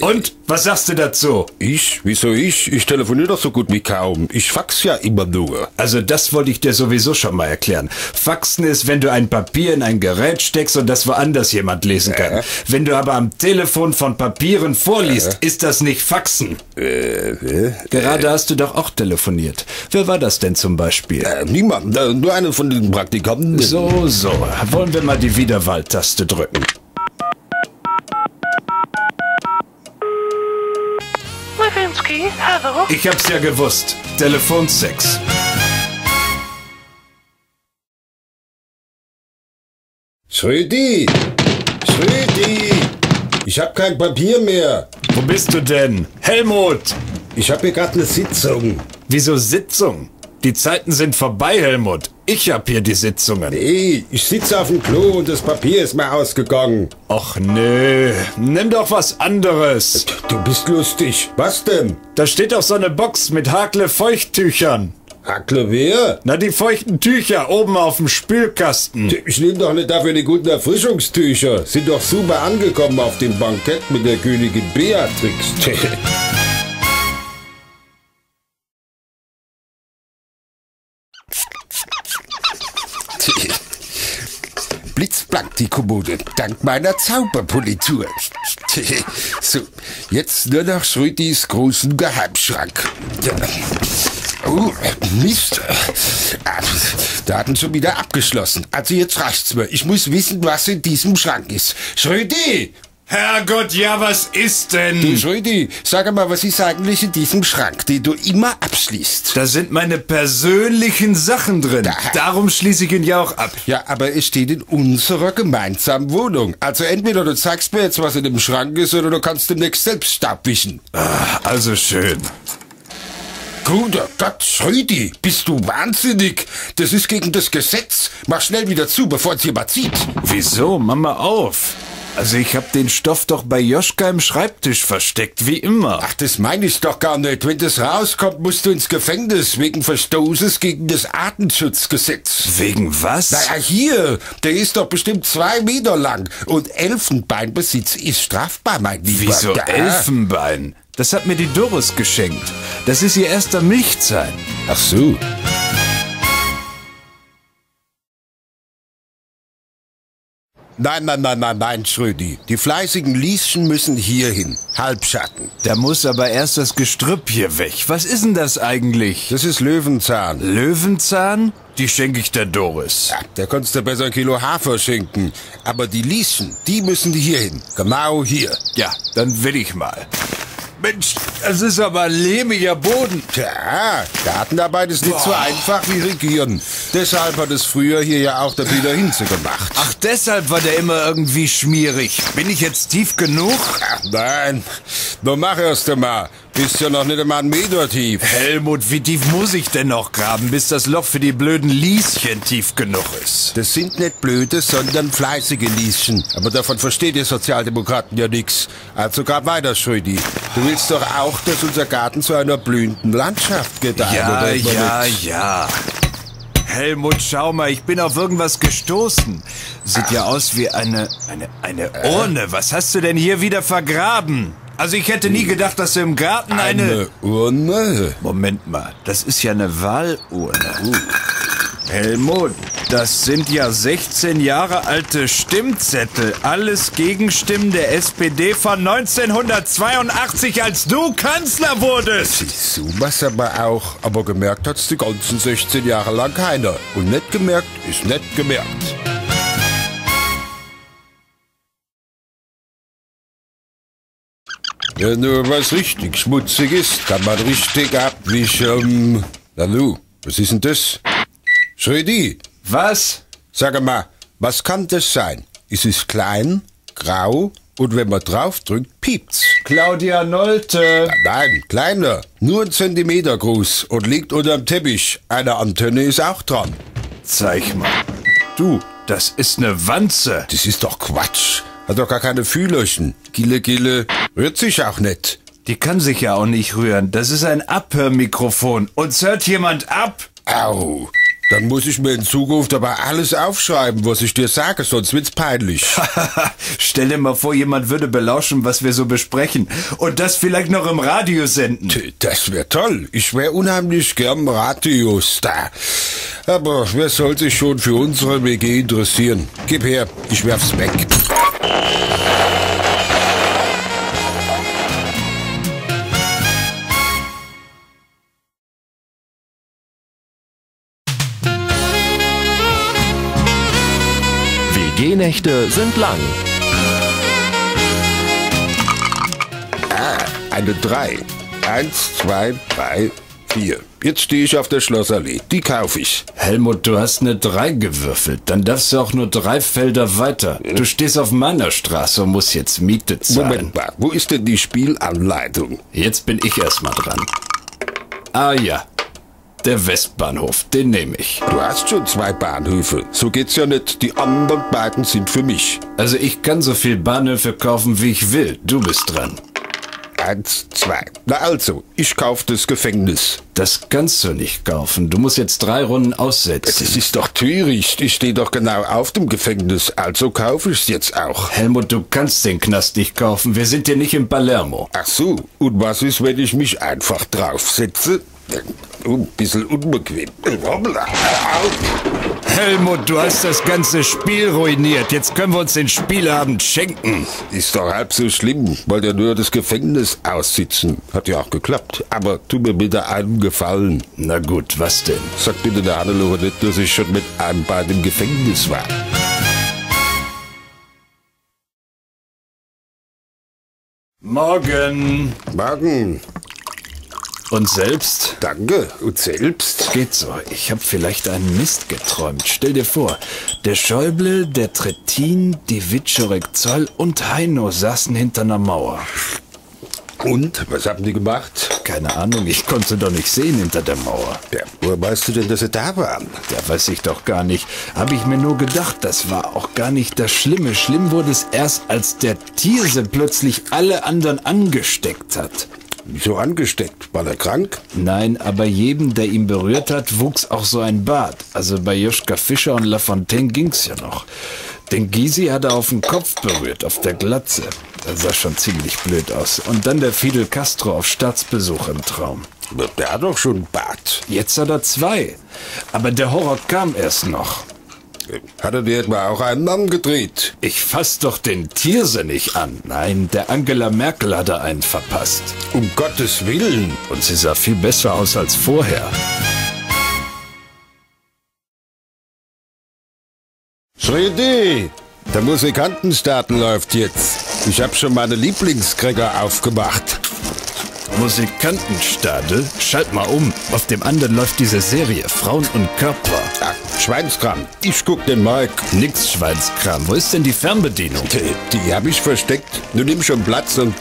Und, was sagst du dazu? Ich? Wieso ich? Ich telefoniere doch so gut wie kaum. Ich fax ja immer nur. Also das wollte ich dir sowieso schon mal erklären. Faxen ist, wenn du ein Papier in ein Gerät steckst und das woanders jemand lesen kann. Äh. Wenn du aber am Telefon von Papieren vorliest, ist das nicht Faxen. Äh, Gerade hast du doch auch telefoniert. Wer war das denn zum Beispiel? äh, niemand. Äh, nur einer von den Praktikanten. So, so. Wollen wir mal die Wiederwahltaste drücken. Lewinsky, hallo? Ich hab's ja gewusst. Telefonsex. Schrödi! Schrödi! Ich hab kein Papier mehr. Wo bist du denn? Helmut! Ich hab hier gerade eine Sitzung. Wieso Sitzung? Die Zeiten sind vorbei, Helmut. Ich hab hier die Sitzungen. Ey, ich sitze auf dem Klo und das Papier ist mir ausgegangen. Och nö, nimm doch was anderes. Du bist lustig. Was denn? Da steht doch so eine Box mit Hakle Feuchttüchern. Hackle wer? Na, die feuchten Tücher oben auf dem Spülkasten. Ich nehme doch nicht dafür die guten Erfrischungstücher. Sind doch super angekommen auf dem Bankett mit der Königin Beatrix. Blitzblank die Kommode, dank meiner Zauberpolitur. so, jetzt nur noch Schrödis großen Geheimschrank. Oh, Mist. Ah, Daten schon wieder abgeschlossen. Also jetzt reicht's mir. Ich muss wissen, was in diesem Schrank ist. Schrödi! Herrgott, ja, was ist Du denn? Schrödi, sag mal, was ist eigentlich in diesem Schrank, den du immer abschließt? Da sind meine persönlichen Sachen drin. Da. Darum schließe ich ihn ja auch ab. Ja, aber es steht in unserer gemeinsamen Wohnung. Also entweder du zeigst mir jetzt, was in dem Schrank ist, oder du kannst demnächst selbst Staub wischen. Also schön. Guter Gott, Schrödi, bist du wahnsinnig? Das ist gegen das Gesetz. Mach schnell wieder zu, bevor es jemand sieht. Wieso? Mach mal auf. Also ich hab den Stoff doch bei Joschka im Schreibtisch versteckt, wie immer. Ach, das meine ich doch gar nicht. Wenn das rauskommt, musst du ins Gefängnis wegen Verstoßes gegen das Artenschutzgesetz. Wegen was? Naja, hier, der ist doch bestimmt zwei Meter lang. Und Elfenbeinbesitz ist strafbar, mein Lieber. Wieso Ja. Elfenbein? Das hat mir die Doris geschenkt. Das ist ihr erster Milchzahn. Ach so. Nein, nein, nein, nein, nein, Schrödi. Die fleißigen Lieschen müssen hierhin. Halbschatten. Da muss aber erst das Gestrüpp hier weg. Was ist denn das eigentlich? Das ist Löwenzahn. Löwenzahn? Die schenke ich der Doris. Ja, der konntest du besser ein Kilo Hafer schenken. Aber die Lieschen, die müssen hierhin. Genau hier. Ja, dann will ich mal. Mensch, das ist aber lehmiger Boden. Tja, Gartenarbeit ist nicht so einfach wie Regieren. Deshalb hat es früher hier ja auch der Peter Hinze gemacht. Ach, deshalb war der immer irgendwie schmierig. Bin ich jetzt tief genug? Ach nein, nur mach erst einmal. Bist ja noch nicht einmal einen Meter tief. Helmut, wie tief muss ich denn noch graben, bis das Loch für die blöden Lieschen tief genug ist? Das sind nicht blöde, sondern fleißige Lieschen. Aber davon versteht ihr Sozialdemokraten ja nix. Also grad weiter, Schrödi. Du willst doch auch, dass unser Garten zu einer blühenden Landschaft gedeiht, Ja, oder ja, nicht? ja. Helmut, schau mal, ich bin auf irgendwas gestoßen. Sieht ja aus wie eine, eine, eine Urne. Was hast du denn hier wieder vergraben? Also ich hätte nie gedacht, dass du im Garten eine... Eine Urne? Moment mal, das ist ja eine Wahlurne. Helmut, das sind ja 16 Jahre alte Stimmzettel. Alles Gegenstimmen der SPD von 1982, als du Kanzler wurdest. So was aber auch. Aber gemerkt hat's die ganzen 16 Jahre lang keiner. Und nicht gemerkt ist nicht gemerkt. Ja, nur was richtig schmutzig ist, kann man richtig abwischen. Hallo, was ist denn das? Schrödi, Was? sag mal, was kann das sein? Ist es klein, grau und wenn man draufdrückt, piept's? Claudia Nolte. Nein, kleiner, nur ein Zentimeter groß und liegt unterm Teppich. Eine Antenne ist auch dran. Zeig mal. Du, das ist eine Wanze. Das ist doch Quatsch. Hat doch gar keine Fühlerchen. Gille, Gille, rührt sich auch nicht. Die kann sich ja auch nicht rühren. Das ist ein Abhörmikrofon. Uns hört jemand ab. Au. Dann muss ich mir in Zukunft aber alles aufschreiben, was ich dir sage, sonst wird's peinlich. Stell dir mal vor, jemand würde belauschen, was wir so besprechen. Und das vielleicht noch im Radio senden. Das wäre toll. Ich wäre unheimlich gern Radiostar. Aber wer soll sich schon für unsere WG interessieren? Gib her, ich werf's weg. WG-Nächte sind lang. Ah, eine 3. 1, 2, 3, hier, jetzt stehe ich auf der Schlossallee. Die kaufe ich. Helmut, du hast eine 3 gewürfelt. Dann darfst du auch nur drei Felder weiter. Du stehst auf meiner Straße und musst jetzt Miete zahlen. Moment mal, wo ist denn die Spielanleitung? Jetzt bin ich erstmal dran. Ah ja, der Westbahnhof, den nehme ich. Du hast schon zwei Bahnhöfe. So geht's ja nicht. Die anderen beiden sind für mich. Also ich kann so viel Bahnhöfe kaufen, wie ich will. Du bist dran. Eins, zwei. Na also, ich kauf das Gefängnis. Das kannst du nicht kaufen. Du musst jetzt drei Runden Das aussetzen. ist doch töricht. Ich stehe doch genau auf dem Gefängnis. Also kaufe ich's jetzt auch. Helmut, du kannst den Knast nicht kaufen. Wir sind hier nicht in Palermo. Ach so, und was ist, wenn ich mich einfach draufsetze? Oh, ein bisschen unbequem. Hoppla. Helmut, du hast das ganze Spiel ruiniert. Jetzt können wir uns den Spielabend schenken. Ist doch halb so schlimm. Wollte ja nur das Gefängnis aussitzen. Hat ja auch geklappt. Aber tu mir bitte einen Gefallen. Na gut, was denn? Sag bitte der Hannelore nicht, dass ich schon mit einem Bein im Gefängnis war. Morgen. Morgen. Und selbst? Danke. Und selbst? Geht so. Ich habe vielleicht einen Mist geträumt. Stell dir vor, der Schäuble, der Trittin, die Witschorek Zoll und Heino saßen hinter einer Mauer. Und? Was haben die gemacht? Keine Ahnung, ich konnte doch nicht sehen hinter der Mauer. Ja, woher weißt du denn, dass sie da waren? Ja, weiß ich doch gar nicht. Habe ich mir nur gedacht, das war auch gar nicht das Schlimme. Schlimm wurde es erst, als der Tierse plötzlich alle anderen angesteckt hat. Wieso angesteckt? War er krank? Nein, aber jedem, der ihn berührt hat, wuchs auch so ein Bart. Also bei Joschka Fischer und Lafontaine ging's ja noch. Den Gysi hat er auf den Kopf berührt, auf der Glatze. Das sah schon ziemlich blöd aus. Und dann der Fidel Castro auf Staatsbesuch im Traum. Der hat doch schon Bart. Jetzt hat er zwei. Aber der Horror kam erst noch. Hat er dir etwa auch einen Mann gedreht? Ich fass doch den Tierse nicht an. Nein, der Angela Merkel hat er einen verpasst. Um Gottes Willen. Und sie sah viel besser aus als vorher. Schredi, der Musikantenstart läuft jetzt. Ich hab schon meine Lieblingskräger aufgemacht. Musikantenstadel? Schalt mal um. Auf dem anderen läuft diese Serie Frauen und Körper. Ach, Schweinskram. Ich guck den Mike. Nix Schweinskram. Wo ist denn die Fernbedienung? Die, die hab ich versteckt. Du nimm schon Platz und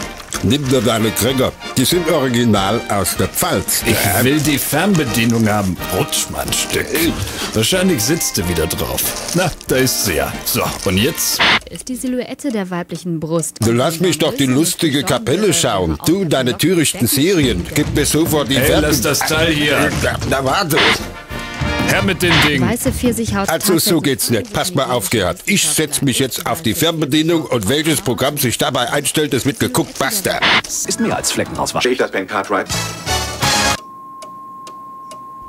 nimm dir deine Kräger. Die sind original aus der Pfalz. Ich will die Fernbedienung haben. Rutschmannstück. Wahrscheinlich sitzt du wieder drauf. Na, da ist sie ja. So, und jetzt? ist die Silhouette der weiblichen Brust. Du lass mich doch die lustige Kapelle schauen. Du, deine törichten Serien. Gib mir sofort die Hey, Werbung. lass das Teil hier. Na, na warte. Her mit den Dingen. Weiße Pfirsichhaut. Also so geht's nicht. Pass mal auf, Gerhard. Ich setz mich jetzt auf die Fernbedienung und welches Programm sich dabei einstellt, das wird geguckt. Basta. Ist mehr als Fleckenauswasch. Steht das Ben Cartwright?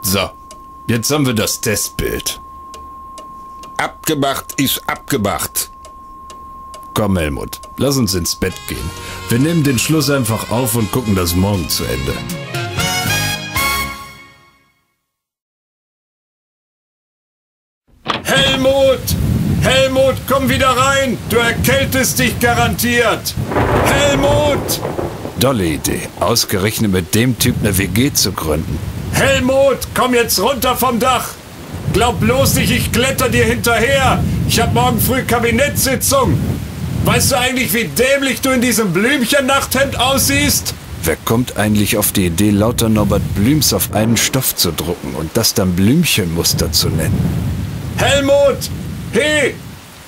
So, jetzt haben wir das Testbild. Abgemacht ist abgemacht. Komm, Helmut, lass uns ins Bett gehen. Wir nehmen den Schluss einfach auf und gucken das morgen zu Ende. Helmut! Helmut, komm wieder rein! Du erkältest dich garantiert! Helmut! Dolle Idee, ausgerechnet mit dem Typ eine WG zu gründen. Helmut, komm jetzt runter vom Dach! Glaub bloß nicht, ich kletter dir hinterher! Ich hab morgen früh Kabinettssitzung! Weißt du eigentlich, wie dämlich du in diesem Blümchen-Nachthemd aussiehst? Wer kommt eigentlich auf die Idee, lauter Norbert Blüms auf einen Stoff zu drucken und das dann Blümchenmuster zu nennen? Helmut! Hey!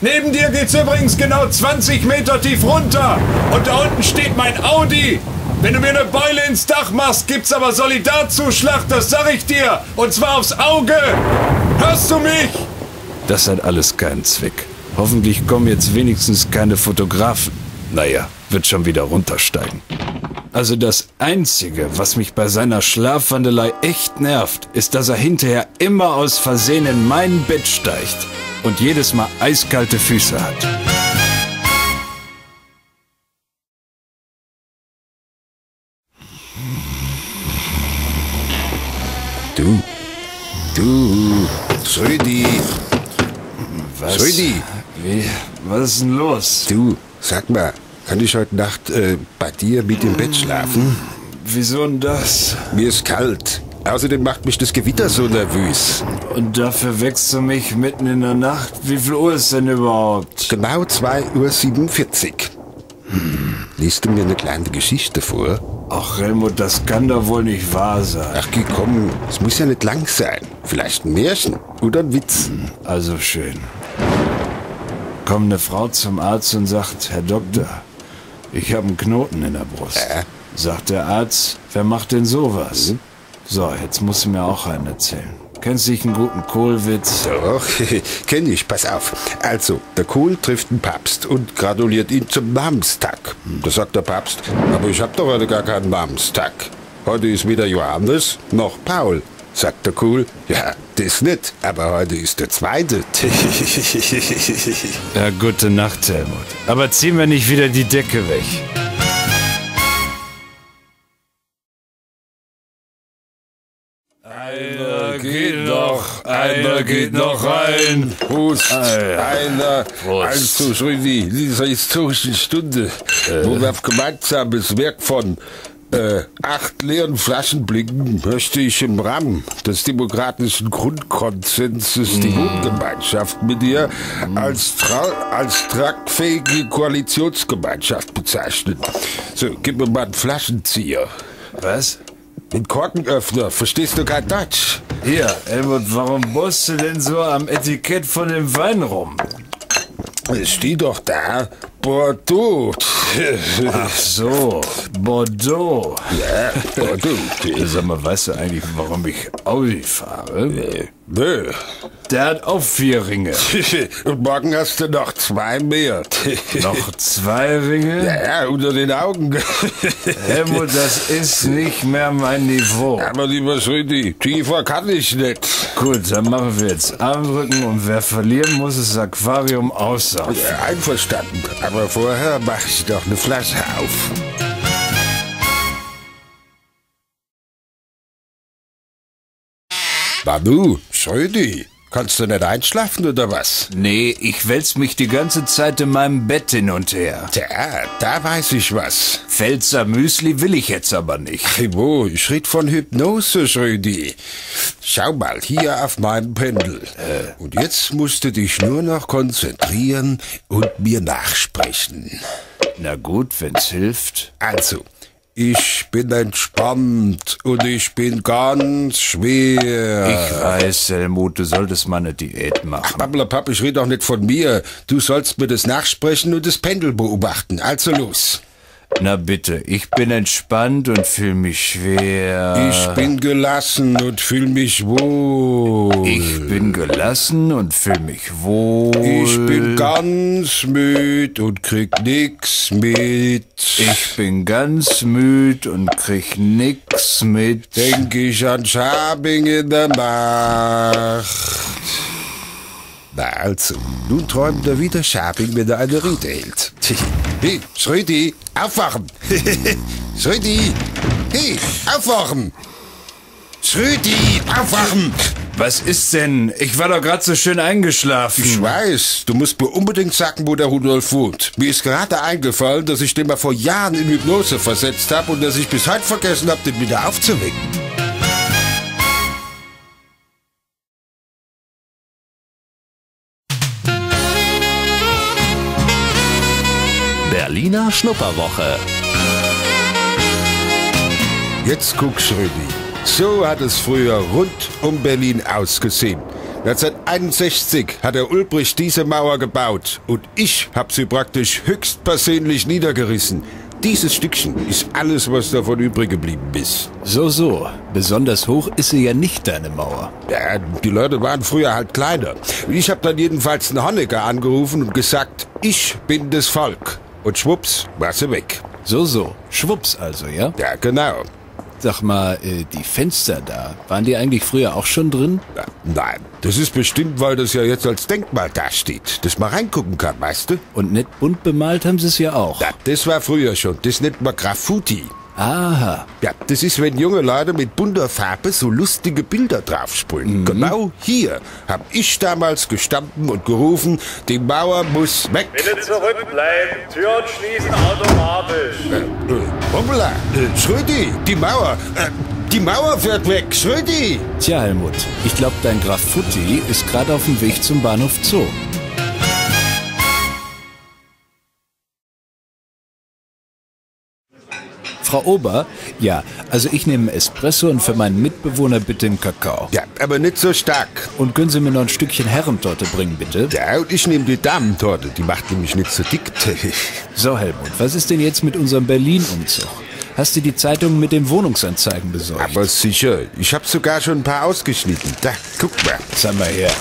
Neben dir geht's übrigens genau 20 Meter tief runter. Und da unten steht mein Audi. Wenn du mir eine Beule ins Dach machst, gibt's aber Solidarzuschlag, das sag ich dir. Und zwar aufs Auge. Hörst du mich? Das hat alles keinen Zweck. Hoffentlich kommen jetzt wenigstens keine Fotografen. Naja, wird schon wieder runtersteigen. Also das Einzige, was mich bei seiner Schlafwandelei echt nervt, ist, dass er hinterher immer aus Versehen in mein Bett steigt und jedes Mal eiskalte Füße hat. Du, du, Schrödi, Was? Schrödi, Wie? Was ist denn los? du, sag mal, kann ich heute Nacht äh, bei dir mit im Bett schlafen? Wieso denn das? Mir ist kalt. Außerdem macht mich das Gewitter so nervös. Und dafür wächst du mich mitten in der Nacht. Wie viel Uhr ist denn überhaupt? Genau 2.47 Uhr. Hm, liest du mir eine kleine Geschichte vor? Ach, Helmut, das kann doch wohl nicht wahr sein. Ach, geh, komm, es muss ja nicht lang sein. Vielleicht ein Märchen oder ein Witz. Also schön. Kommt eine Frau zum Arzt und sagt, Herr Doktor, ich habe einen Knoten in der Brust. Äh? Sagt der Arzt, wer macht denn sowas? So, jetzt musst du mir auch einen erzählen. Kennst dich einen guten Kohlwitz? Doch, kenn ich, pass auf. Also, der Kohl trifft den Papst und gratuliert ihn zum Namenstag. Da sagt der Papst, aber ich hab doch heute gar keinen Namenstag. Heute ist weder Johannes noch Paul. Sagt der Kohl, ja, das nicht, aber heute ist der zweite. Ja, gute Nacht, Helmut. Aber zieh mir nicht wieder die Decke weg. Einer geht noch, einer geht noch rein. Prost, einer, Prost. also Schrödi, dieser historischen Stunde, wo wir auf gemeinsames Werk von äh, acht leeren Flaschen blicken, möchte ich im Rahmen des demokratischen Grundkonsenses die Wohngemeinschaft mit dir als, trau als tragfähige Koalitionsgemeinschaft bezeichnen. So, gib mir mal einen Flaschenzieher. Was? Den Korkenöffner, verstehst du kein Deutsch? Hier, Helmut, warum bohrst du denn so am Etikett von dem Wein rum? Es steht doch da, Bordeaux. Ach so, Bordeaux. Ja, Bordeaux. Sag mal, weißt du eigentlich, warum ich Audi fahre? Nö. Der hat auch vier Ringe. Und morgen hast du noch zwei mehr. Noch zwei Ringe? Ja, ja, unter den Augen. Helmut, das ist nicht mehr mein Niveau. Aber lieber Schrödi, tiefer kann ich nicht. Gut, dann machen wir jetzt Armdrücken und wer verlieren muss, ist das Aquarium aussaugen. Ja, einverstanden. Aber vorher mach ich doch eine Flasche auf. Manu, Schrödi, kannst du nicht einschlafen oder was? Nee, ich wälz mich die ganze Zeit in meinem Bett hin und her. Tja, da weiß ich was. Pfälzer Müsli will ich jetzt aber nicht. Wo, ich red von Hypnose, Schrödi. Schau mal, hier auf meinem Pendel. Und jetzt musst du dich nur noch konzentrieren und mir nachsprechen. Na gut, wenn's hilft. Also, ich bin entspannt und ich bin ganz schwer. Ich weiß, Helmut, du solltest mal eine Diät machen. Pappelapapp, ich rede doch nicht von mir. Du sollst mir das nachsprechen und das Pendel beobachten. Also los. Na bitte, ich bin entspannt und fühle mich schwer. Ich bin gelassen und fühl mich wohl. Ich bin gelassen und fühle mich wohl. Ich bin ganz müd und krieg nix mit. Ich bin ganz müd und krieg nix mit. Denk ich an Schabing in der Nacht. Na also, nun träumt er wieder Schabing, wenn er eine Rede hält. Hey, Schrödi, aufwachen! Schrödi, hey, aufwachen! Schrödi, aufwachen! Was ist denn? Ich war doch gerade so schön eingeschlafen. Ich weiß, du musst mir unbedingt sagen, wo der Rudolf wohnt. Mir ist gerade eingefallen, dass ich den mal vor Jahren in Hypnose versetzt habe und dass ich bis heute vergessen habe, den wieder aufzuwecken. Berliner Schnupperwoche. Jetzt guck's, Rüdi. So hat es früher rund um Berlin ausgesehen. 1961 hat der Ulbricht diese Mauer gebaut und ich hab sie praktisch höchstpersönlich niedergerissen. Dieses Stückchen ist alles, was davon übrig geblieben ist. So, so. Besonders hoch ist sie ja nicht, deine Mauer. Ja, die Leute waren früher halt kleiner. Ich hab dann jedenfalls einen Honecker angerufen und gesagt, ich bin das Volk. Und schwupps, war sie weg. So, so. Schwupps also, ja? Ja, genau. Sag mal, äh, die Fenster da, waren die eigentlich früher auch schon drin? Na, nein, das ist bestimmt, weil das ja jetzt als Denkmal dasteht, dass man reingucken kann, weißt du? Und nicht bunt bemalt haben sie es ja auch. Ja, das war früher schon. Das nennt man Graffiti. Aha. Ja, das ist, wenn junge Leute mit bunter Farbe so lustige Bilder draufsprühen. Genau hier hab ich damals gestanden und gerufen, die Mauer muss weg. Bitte zurückbleiben. Türen schließen automatisch. Äh, hoppla, äh, Schrödi, die Mauer, äh, die Mauer fährt weg, Schrödi. Tja, Helmut, ich glaube, dein Graffiti ist gerade auf dem Weg zum Bahnhof Zoo. Frau Ober, ja, also ich nehme Espresso und für meinen Mitbewohner bitte einen Kakao. Ja, aber nicht so stark. Und können Sie mir noch ein Stückchen Herrentorte bringen, bitte? Ja, und ich nehme die Damentorte, die macht nämlich nicht so dick. So, Helmut, was ist denn jetzt mit unserem Berlin-Umzug? Hast du die Zeitung mit den Wohnungsanzeigen besorgt? Aber sicher, ich habe sogar schon ein paar ausgeschnitten. Da, guck mal. Sag mal her.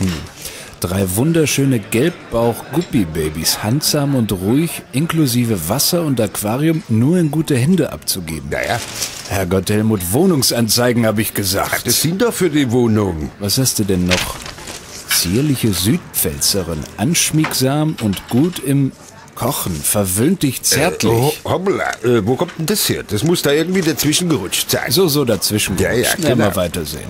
Hm. Drei wunderschöne Gelbbauch-Guppi-Babys, handsam und ruhig, inklusive Wasser und Aquarium, nur in gute Hände abzugeben. Naja, Herrgott Helmut, Wohnungsanzeigen habe ich gesagt. das sind doch für die Wohnung. Was hast du denn noch? Zierliche Südpfälzerin, anschmiegsam und gut im Kochen, verwöhnt dich zärtlich. Oh, hoppla, äh, wo kommt denn das her? Das muss da irgendwie dazwischen gerutscht sein. So, so dazwischen. Ja, ja, genau. mal weitersehen.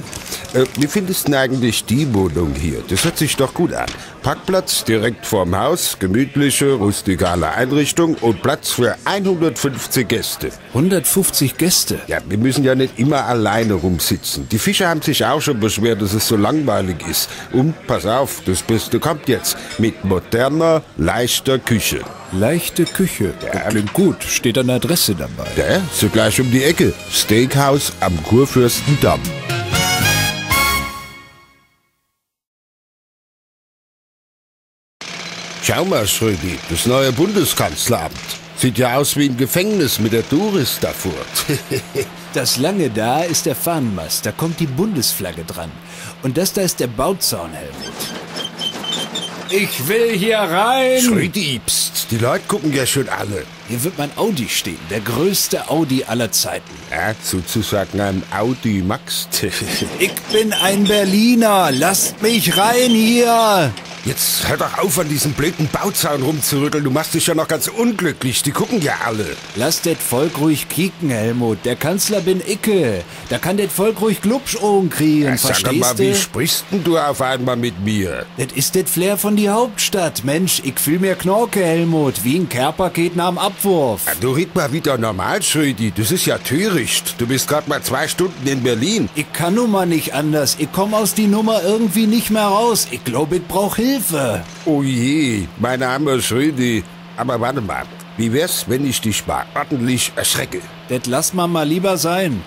Äh, wie findest du eigentlich die Wohnung hier? Das hört sich doch gut an. Parkplatz direkt vorm Haus, gemütliche, rustikale Einrichtung und Platz für 150 Gäste. 150 Gäste. Ja, wir müssen ja nicht immer alleine rumsitzen. Die Fischer haben sich auch schon beschwert, dass es so langweilig ist. Und pass auf, das Beste kommt jetzt. Mit moderner, leichter Küche. Leichte Küche. Ja. Klingt gut. Steht eine Adresse dabei. Ja, so gleich um die Ecke. Steakhouse am Kurfürstendamm. Schau mal, Schrödi, das neue Bundeskanzleramt. Sieht ja aus wie ein Gefängnis mit der Doris davor. Das lange da ist der Fahnenmast. Da kommt die Bundesflagge dran. Und das da ist der Bauzaun, Helmut. Ich will hier rein. Schrödi, pst, die Leute gucken ja schon alle. Hier wird mein Audi stehen. Der größte Audi aller Zeiten. Ja, sozusagen ein Audi Max. Ich bin ein Berliner. Lasst mich rein hier. Jetzt hör doch auf, an diesem blöden Bauzaun rumzurütteln. Du machst dich ja noch ganz unglücklich. Die gucken ja alle. Lass det Volk ruhig kicken, Helmut. Der Kanzler bin Icke. Da kann det Volk ruhig Glubschohren kriegen, Ja, sag verstehst mal, du? wie sprichst denn du auf einmal mit mir? Das ist det Flair von die Hauptstadt. Mensch, ich fühl mir Knorke, Helmut. Wie ein Care-Paket nach dem Abwurf. Ja, du red mal wieder normal, Schrödi. Das ist ja töricht. Du bist gerade mal zwei Stunden in Berlin. Ich kann nun mal nicht anders. Ich komm aus die Nummer irgendwie nicht mehr raus. Ich glaube, ich brauch Hilfe. Oh je, mein armer Schrödi. Aber warte mal, wie wär's, wenn ich dich mal ordentlich erschrecke? Det lass mal mal lieber sein.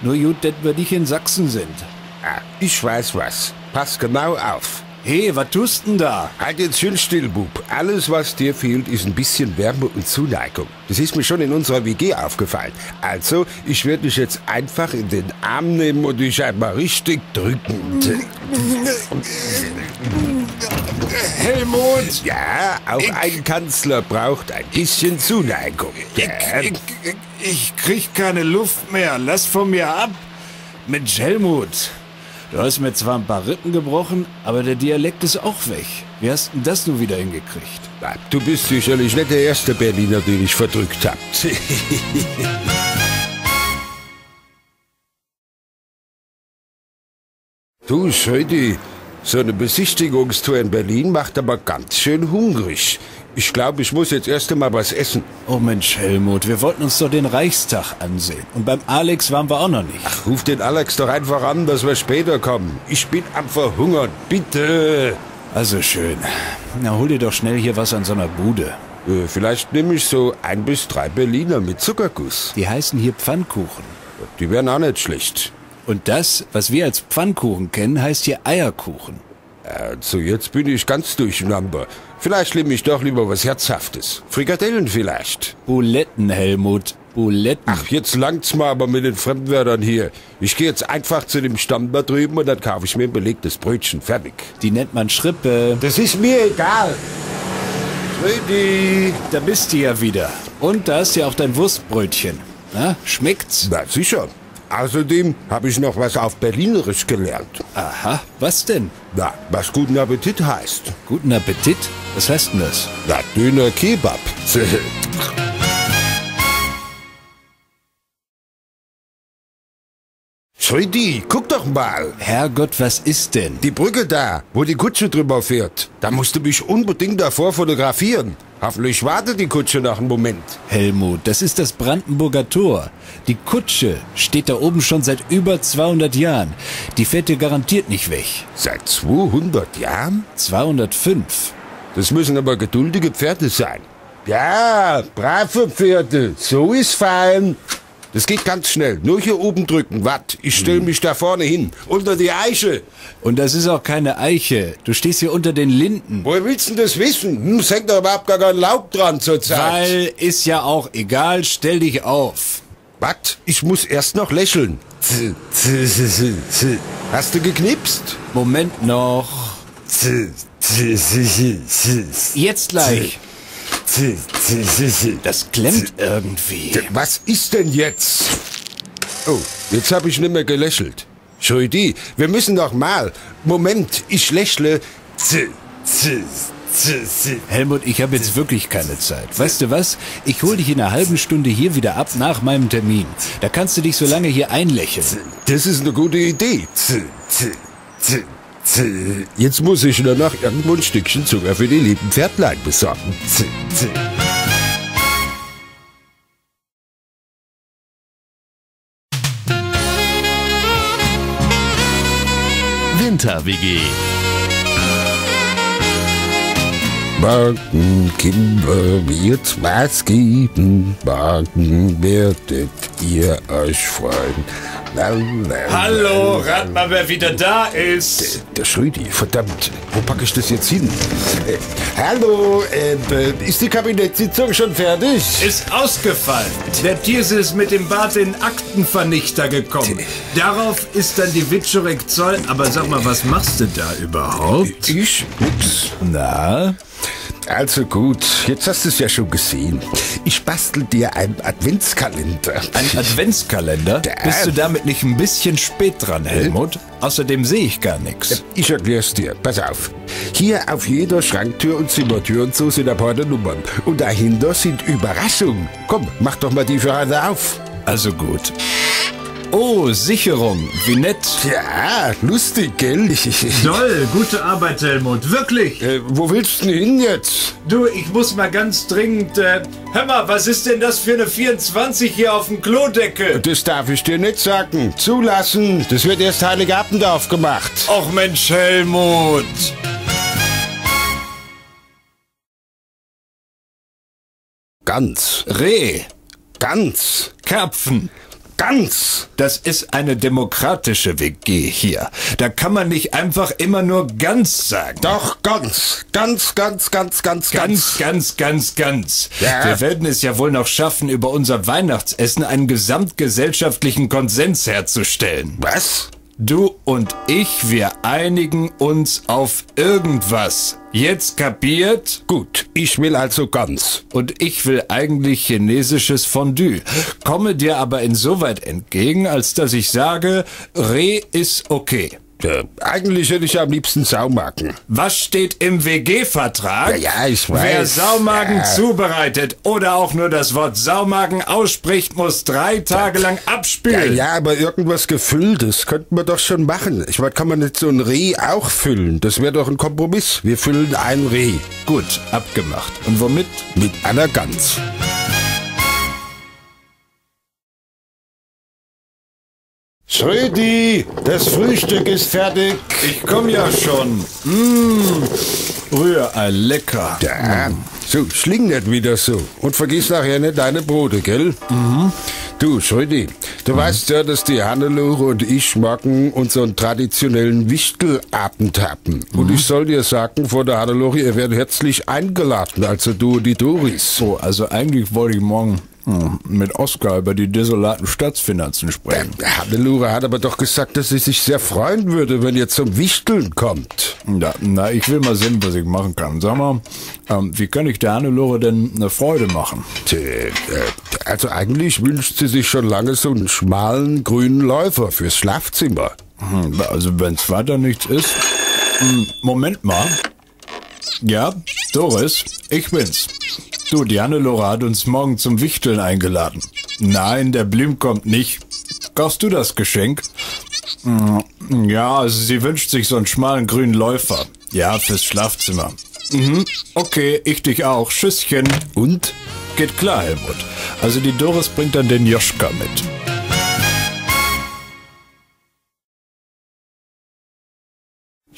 Nur gut, dat wir nicht in Sachsen sind. Ah, ich weiß was. Pass genau auf. Hey, was tust denn da? Halt jetzt schön still, Bub. Alles, was dir fehlt, ist ein bisschen Wärme und Zuneigung. Das ist mir schon in unserer WG aufgefallen. Also, ich werde dich jetzt einfach in den Arm nehmen und dich einmal richtig drücken. Helmut! Ja, auch ein Kanzler braucht ein bisschen Zuneigung. Ja. Ich, ich, ich krieg keine Luft mehr. Lass von mir ab. Mensch, Helmut. Du hast mir zwar ein paar Rippen gebrochen, aber der Dialekt ist auch weg. Wie hast denn das nun wieder hingekriegt? Du bist sicherlich nicht der erste Berliner, den ich verdrückt hab. Du, Schrödi, so eine Besichtigungstour in Berlin macht aber ganz schön hungrig. Ich glaube, ich muss jetzt erst einmal was essen. Oh Mensch, Helmut, wir wollten uns doch den Reichstag ansehen. Und beim Alex waren wir auch noch nicht. Ach, ruf den Alex doch einfach an, dass wir später kommen. Ich bin am Verhungern, bitte. Also schön. Na, hol dir doch schnell hier was an so einer Bude. Äh, vielleicht nehme ich so ein bis drei Berliner mit Zuckerguss. Die heißen hier Pfannkuchen. Die wären auch nicht schlecht. Und das, was wir als Pfannkuchen kennen, heißt hier Eierkuchen. Also jetzt bin ich ganz durcheinander. Vielleicht nehme ich doch lieber was Herzhaftes. Frikadellen vielleicht. Buletten, Helmut. Buletten. Ach, jetzt langt's mal aber mit den Fremdwörtern hier. Ich gehe jetzt einfach zu dem Stamm da drüben und dann kaufe ich mir ein belegtes Brötchen. Fertig. Die nennt man Schrippe. Das ist mir egal. Freddy. Da bist du ja wieder. Und da ist ja auch dein Wurstbrötchen. Na, schmeckt's? Na sicher. Außerdem habe ich noch was auf Berlinerisch gelernt. Aha, was denn? Na, was guten Appetit heißt. Guten Appetit? Was heißt denn das? Na, Döner Kebab. Freddy, guck doch mal. Herrgott, was ist denn? Die Brücke da, wo die Kutsche drüber fährt. Da musst du mich unbedingt davor fotografieren. Hoffentlich wartet die Kutsche noch einen Moment. Helmut, das ist das Brandenburger Tor. Die Kutsche steht da oben schon seit über 200 Jahren. Die fährt dir garantiert nicht weg. Seit 200 Jahren? 205. Das müssen aber geduldige Pferde sein. Ja, brave Pferde. So ist fein. Das geht ganz schnell. Nur hier oben drücken. Wart, ich stell mich da vorne hin. Unter die Eiche. Und das ist auch keine Eiche. Du stehst hier unter den Linden. Woher willst du denn das wissen? Hm, es hängt doch überhaupt gar kein Laub dran zurzeit. Weil ist ja auch egal. Stell dich auf. Was? Ich muss erst noch lächeln. Hast du geknipst? Moment noch. Jetzt gleich. Das klemmt irgendwie. Was ist denn jetzt? Oh, jetzt habe ich nicht mehr gelächelt. Schrödi, wir müssen noch mal. Moment, ich lächle. Helmut, ich habe jetzt wirklich keine Zeit. Weißt du was? Ich hol dich in einer halben Stunde hier wieder ab nach meinem Termin. Da kannst du dich so lange hier einlächeln. Das ist eine gute Idee. Jetzt muss ich nur noch irgendwo ein Stückchen Zucker für die lieben Pferdlein besorgen. Winter-WG. Morgen, Kinder, wird's was geben. Morgen werdet ihr euch freuen. Hallo, rat mal, wer wieder da ist. Der Schrödi, verdammt, wo packe ich das jetzt hin? Äh, hallo, äh, ist die Kabinettssitzung schon fertig? Ist ausgefallen. Der Tiers ist mit dem Bart in Aktenvernichter gekommen. Darauf ist dann die Witschurek Zoll. Aber sag mal, was machst du da überhaupt? Ich? Nix. Na? Also gut, jetzt hast du es ja schon gesehen. Ich bastel dir einen Adventskalender. Ein Adventskalender? Ja. Bist du damit nicht ein bisschen spät dran, Helmut? Außerdem sehe ich gar nichts. Ich erklär's dir. Pass auf. Hier auf jeder Schranktür und Zimmertür und so sind ein paar Nummern. Und dahinter sind Überraschungen. Komm, mach doch mal die für alle auf. Also gut. Oh, Sicherung. Wie nett. Ja, lustig, gell? Toll, gute Arbeit, Helmut. Wirklich. Äh, wo willst du denn hin jetzt? Du, ich muss mal ganz dringend. Äh, hör mal, was ist denn das für eine 24 hier auf dem Klodeckel? Das darf ich dir nicht sagen. Zulassen. Das wird erst Heiligabend aufgemacht. Och Mensch, Helmut. Ganz. Reh. Ganz. Karpfen. Ganz. Das ist eine demokratische WG hier. Da kann man nicht einfach immer nur ganz sagen. Doch, ganz. Ganz, ganz, ganz, ganz, Ganz, ganz, ganz, ganz. Ja. Wir werden es ja wohl noch schaffen, über unser Weihnachtsessen einen gesamtgesellschaftlichen Konsens herzustellen. Was? Du und ich, wir einigen uns auf irgendwas. Jetzt kapiert? Gut, ich will also ganz. Und ich will eigentlich chinesisches Fondue. Komme dir aber insoweit entgegen, als dass ich sage, Reh ist okay. Äh, eigentlich hätte ich am liebsten Saumagen. Was steht im WG-Vertrag? Ja, ja, ich weiß. Wer Saumagen Ja. zubereitet oder auch nur das Wort Saumagen ausspricht, muss drei Tage lang Ja, abspülen. ja, aber irgendwas Gefülltes könnten wir doch schon machen. Ich meine, kann man nicht so ein Reh auch füllen? Das wäre doch ein Kompromiss. Wir füllen ein Reh Gut, abgemacht. Und womit? mit einer Gans. Schrödi, das Frühstück ist fertig. Ich komm ja schon. Mmh, Rührei, lecker. Ja, so, schling nicht wieder so. Und vergiss nachher nicht deine Brote, gell? Mhm. Du, Schrödi, du weißt ja, dass die Hannelore und ich morgen unseren traditionellen Wichtelabend haben. Und ich soll dir sagen, vor der Hannelore, ihr werdet herzlich eingeladen, also du und die Doris. So, also eigentlich wollte ich morgen mit Oskar über die desolaten Staatsfinanzen sprechen. Hannelore hat aber doch gesagt, dass sie sich sehr freuen würde, wenn ihr zum Wichteln kommt. Ja, na, ich will mal sehen, was ich machen kann. Sag mal, ähm, wie kann ich der Hannelore denn eine Freude machen? Tja, äh, Also eigentlich wünscht sie sich schon lange so einen schmalen grünen Läufer fürs Schlafzimmer. Hm, Also, wenn's weiter nichts ist. Hm, Moment mal. Ja, Doris, ich bin's. Du, die Hannelore hat uns morgen zum Wichteln eingeladen. Nein, der Blim kommt nicht. Kaufst du das Geschenk? Hm, Ja, also sie wünscht sich so einen schmalen grünen Läufer. Ja, fürs Schlafzimmer. Mhm, okay, ich dich auch. Tschüsschen. Und? Geht klar, Helmut. Also die Doris bringt dann den Joschka mit.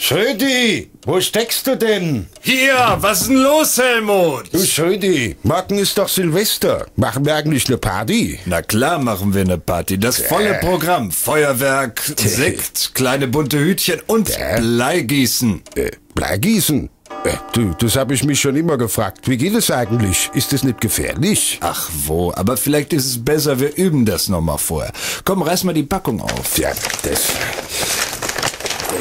Schrödi, wo steckst du denn? Hier, was ist denn los, Helmut? Du Schrödi, morgen ist doch Silvester. Machen wir eigentlich eine Party? Na klar machen wir eine Party. Das volle Programm. Feuerwerk, Sekt, kleine bunte Hütchen und Bleigießen. Äh, Bleigießen? Äh, du, das habe ich mich schon immer gefragt. Wie geht es eigentlich? Ist es nicht gefährlich? Ach wo, aber vielleicht ist es besser, wir üben das nochmal vorher. Komm, reiß mal die Packung auf. Tja, das...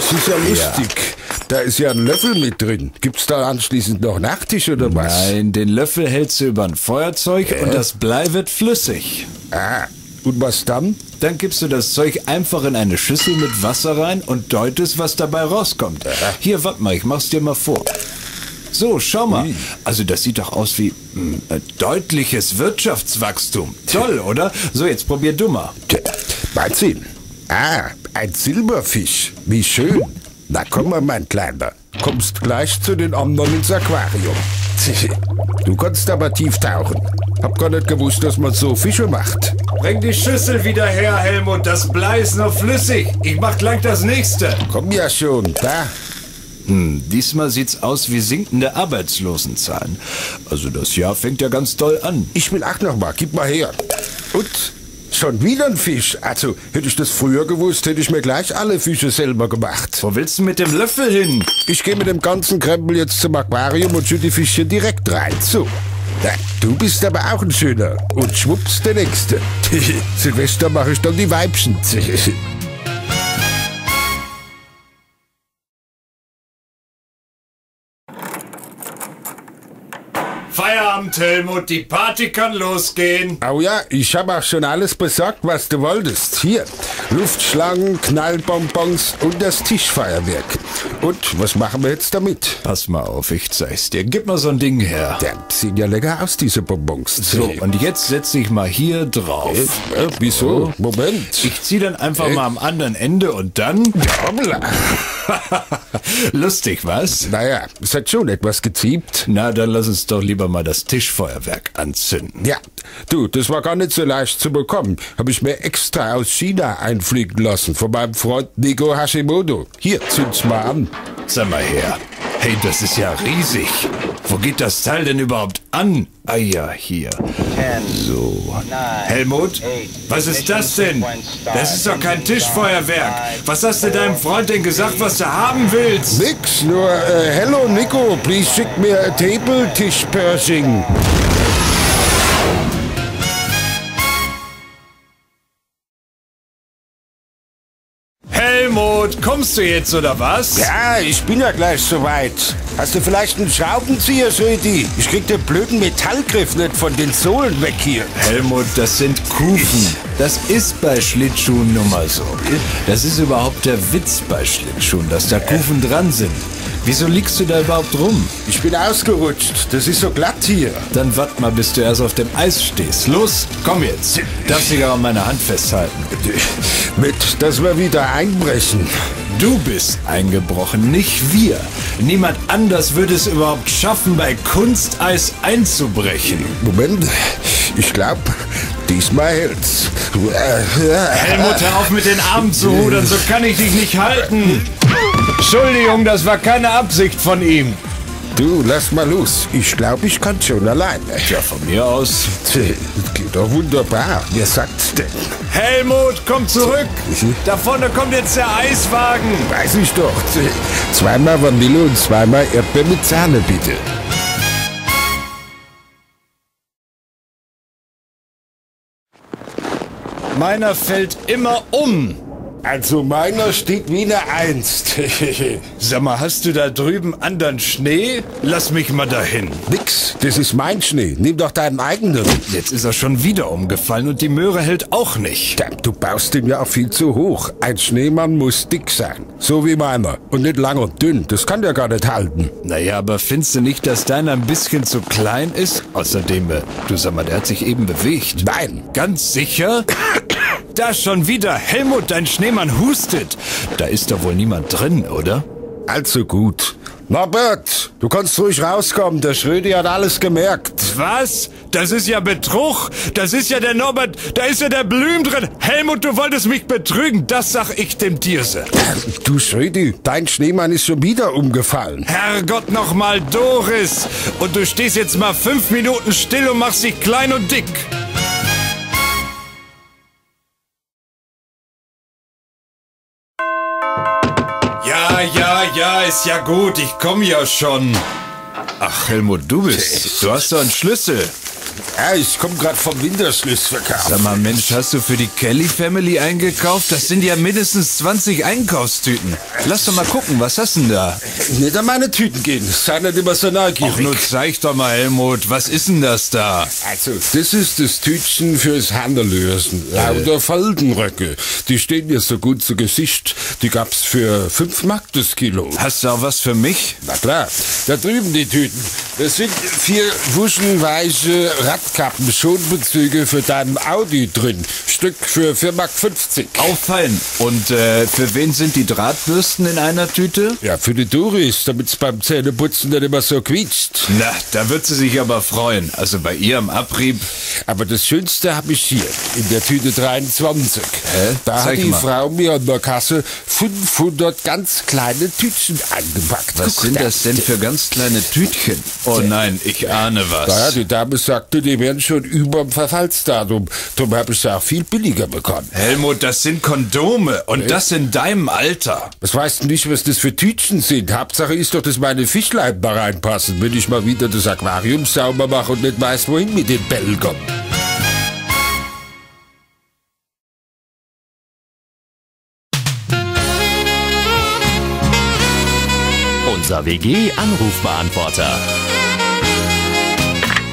Das ist ja lustig. Da ist ja ein Löffel mit drin. Gibt's da anschließend noch Nachtisch oder was? Nein, den Löffel hältst du über ein Feuerzeug und das Blei wird flüssig. Ah, und was dann? Dann gibst du das Zeug einfach in eine Schüssel mit Wasser rein und deutest, was dabei rauskommt. Hier, warte mal, ich mach's dir mal vor. So, schau mal. Also das sieht doch aus wie mm, äh, deutliches Wirtschaftswachstum. Toll, oder? So, jetzt probier du mal. Tja, Wahnsinn. Ah, ein Silberfisch. Wie schön. Na komm mal, mein Kleiner. Kommst gleich zu den anderen ins Aquarium. Du kannst aber tief tauchen. Hab gar nicht gewusst, dass man so Fische macht. Bring die Schüssel wieder her, Helmut. Das Blei ist noch flüssig. Ich mach gleich das nächste. Komm ja schon, da. Hm, diesmal sieht's aus wie sinkende Arbeitslosenzahlen. Also das Jahr fängt ja ganz toll an. Ich will auch noch mal. Gib mal her. Und schon wieder ein Fisch. Also, hätte ich das früher gewusst, hätte ich mir gleich alle Fische selber gemacht. Wo willst du mit dem Löffel hin? Ich gehe mit dem ganzen Krempel jetzt zum Aquarium und schütte die Fischchen direkt rein. So. Na, du bist aber auch ein Schöner. Und schwupps, der Nächste. Silvester mache ich dann die Weibchen. Feierabend, Helmut. Die Party kann losgehen. Oh ja, ich habe auch schon alles besorgt, was du wolltest. Hier, Luftschlangen, Knallbonbons und das Tischfeuerwerk. Und was machen wir jetzt damit? Pass mal auf, ich zeig's dir. Gib mal so ein Ding her. Der sehen ja lecker aus, diese Bonbons. So, und jetzt setz dich mal hier drauf. Äh, wieso? Moment. Ich zieh dann einfach mal am anderen Ende und dann... Lustig, was? Naja, es hat schon etwas geziebt. Na, dann lass uns doch lieber mal das Tischfeuerwerk anzünden. Ja, du, das war gar nicht so leicht zu bekommen. Habe ich mir extra aus China einfliegen lassen von meinem Freund Nico Hashimoto. Hier, zünd's mal an. Sag mal her. Hey, das ist ja riesig. Wo geht das Teil denn überhaupt an? Ah ja, hier. So. Helmut, was ist das denn? Das ist doch kein Tischfeuerwerk. Was hast du deinem Freund denn gesagt, was du haben willst? Nix, nur äh, hello Nico, please schick mir a table Tisch Pershing. Helmut, kommst du jetzt oder was? Ja, ich bin ja gleich soweit. Hast du vielleicht einen Schraubenzieher, Södi? Ich krieg den blöden Metallgriff nicht von den Sohlen weg hier. Helmut, das sind Kufen. Das ist bei Schlittschuhen nun mal so. Das ist überhaupt der Witz bei Schlittschuhen, dass da Kufen dran sind. Wieso liegst du da überhaupt rum? Ich bin ausgerutscht. Das ist so glatt hier. Dann wart mal, bis du erst auf dem Eis stehst. Los, komm jetzt. Darfst dich auch an meine Hand festhalten. Mit, dass wir wieder einbrechen. Du bist eingebrochen, nicht wir. Niemand anders würde es überhaupt schaffen, bei Kunsteis einzubrechen. Moment, ich glaube, diesmal hält's. Helmut, hör auf mit den Armen zu rudern, so kann ich dich nicht halten. Entschuldigung, das war keine Absicht von ihm. Du, lass mal los. Ich glaube, ich kann schon alleine. Ja, von mir aus. Doch wunderbar. Wer sagt's denn? Helmut, komm zurück. Da vorne kommt jetzt der Eiswagen. Weiß ich doch. Zweimal Vanille und zweimal Erdbeer mit Sahne, bitte. Meiner fällt immer um. Also meiner steht wie eine Eins. Sag mal, hast du da drüben anderen Schnee? Lass mich mal dahin. Nix, das ist mein Schnee. Nimm doch deinen eigenen. Jetzt ist er schon wieder umgefallen und die Möhre hält auch nicht. Du baust ihn ja auch viel zu hoch. Ein Schneemann muss dick sein. So wie meiner. Und nicht lang und dünn. Das kann der gar nicht halten. Naja, aber findest du nicht, dass deiner ein bisschen zu klein ist? Außerdem, äh, du sag mal, der hat sich eben bewegt. Nein. Ganz sicher? Da schon wieder. Helmut, dein Schneemann hustet. Da ist doch wohl niemand drin, oder? Also gut. Norbert, du kannst ruhig rauskommen. Der Schrödi hat alles gemerkt. Was? Das ist ja Betrug. Das ist ja der Norbert. Da ist ja der Blüm drin. Helmut, du wolltest mich betrügen. Das sag ich dem Dirse. Du Schrödi, dein Schneemann ist schon wieder umgefallen. Herrgott nochmal, Doris. Und du stehst jetzt mal fünf Minuten still und machst dich klein und dick. Ja, ist ja gut. Ich komm ja schon. Ach, Helmut, du bist. Du hast doch einen Schlüssel. Ja, ich komme gerade vom Winterschlussverkauf. Sag mal, Mensch, hast du für die Kelly Family eingekauft? Das sind ja mindestens 20 Einkaufstüten. Lass doch mal gucken, was hast denn da? Nicht an meine Tüten gehen. Sei nicht immer so neugierig. Ach, nun zeig doch mal, Helmut, was ist denn das da? Also, das ist das Tütchen fürs Händelösen. Lauter Faltenröcke. Die stehen mir so gut zu Gesicht. Die gab's für 5 Mark das Kilo. Hast du auch was für mich? Na klar, da drüben die Tüten. Das sind vier wuschelweiche Radkappen-Schonbezüge für deinen Audi drin. Stück für 4 Mark 50. Auffallen. Und äh, für wen sind die Drahtbürsten in einer Tüte? Ja, für die Doris, damit's beim Zähneputzen nicht immer so quietscht. Na, da wird sie sich aber freuen. Also bei ihrem Abrieb. Aber das Schönste habe ich hier, in der Tüte 23. Hä? Da Zeig hat die mal. Frau mir an der Kasse 500 ganz kleine Tütchen eingepackt. Was Guck, sind da- das denn für ganz kleine Tütchen? Oh nein, ich ahne Naja, was. die Dame sagte, die wären schon über dem Verfallsdatum. Darum habe ich sie auch viel billiger bekommen. Helmut, das sind Kondome. Und das in deinem Alter. Was weißt du nicht, was das für Tütchen sind? Hauptsache ist doch, dass meine Fischlein da reinpassen, wenn ich mal wieder das Aquarium sauber mache und nicht weiß, wohin mit den Belgern. Unser WG-Anrufbeantworter.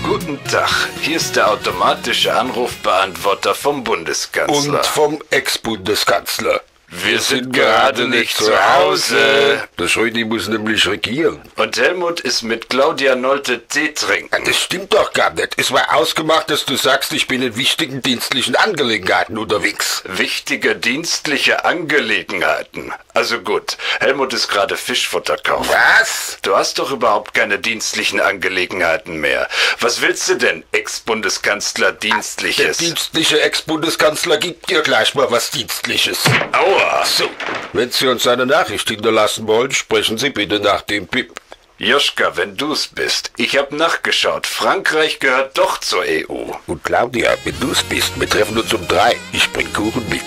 Guten Tag, hier ist der automatische Anrufbeantworter vom Bundeskanzler. Und vom Ex-Bundeskanzler. Wir sind gerade nicht zu Hause. Der Schrödi muss nämlich regieren. Und Helmut ist mit Claudia Nolte Tee trinken. Das stimmt doch gar nicht. Es war ausgemacht, dass du sagst, ich bin in wichtigen dienstlichen Angelegenheiten unterwegs. Wichtige dienstliche Angelegenheiten. Also gut, Helmut ist gerade Fischfutter kaufen. Was? Du hast doch überhaupt keine dienstlichen Angelegenheiten mehr. Was willst du denn, Ex-Bundeskanzler Der Dienstliches? dienstliche Ex-Bundeskanzler gibt dir gleich mal was Dienstliches. Aua! So, wenn Sie uns eine Nachricht hinterlassen wollen, sprechen Sie bitte nach dem Pip. Joschka, wenn du's bist. Ich hab nachgeschaut. Frankreich gehört doch zur EU. Und Claudia, wenn du's bist, wir treffen uns um drei. Ich bring Kuchen mit.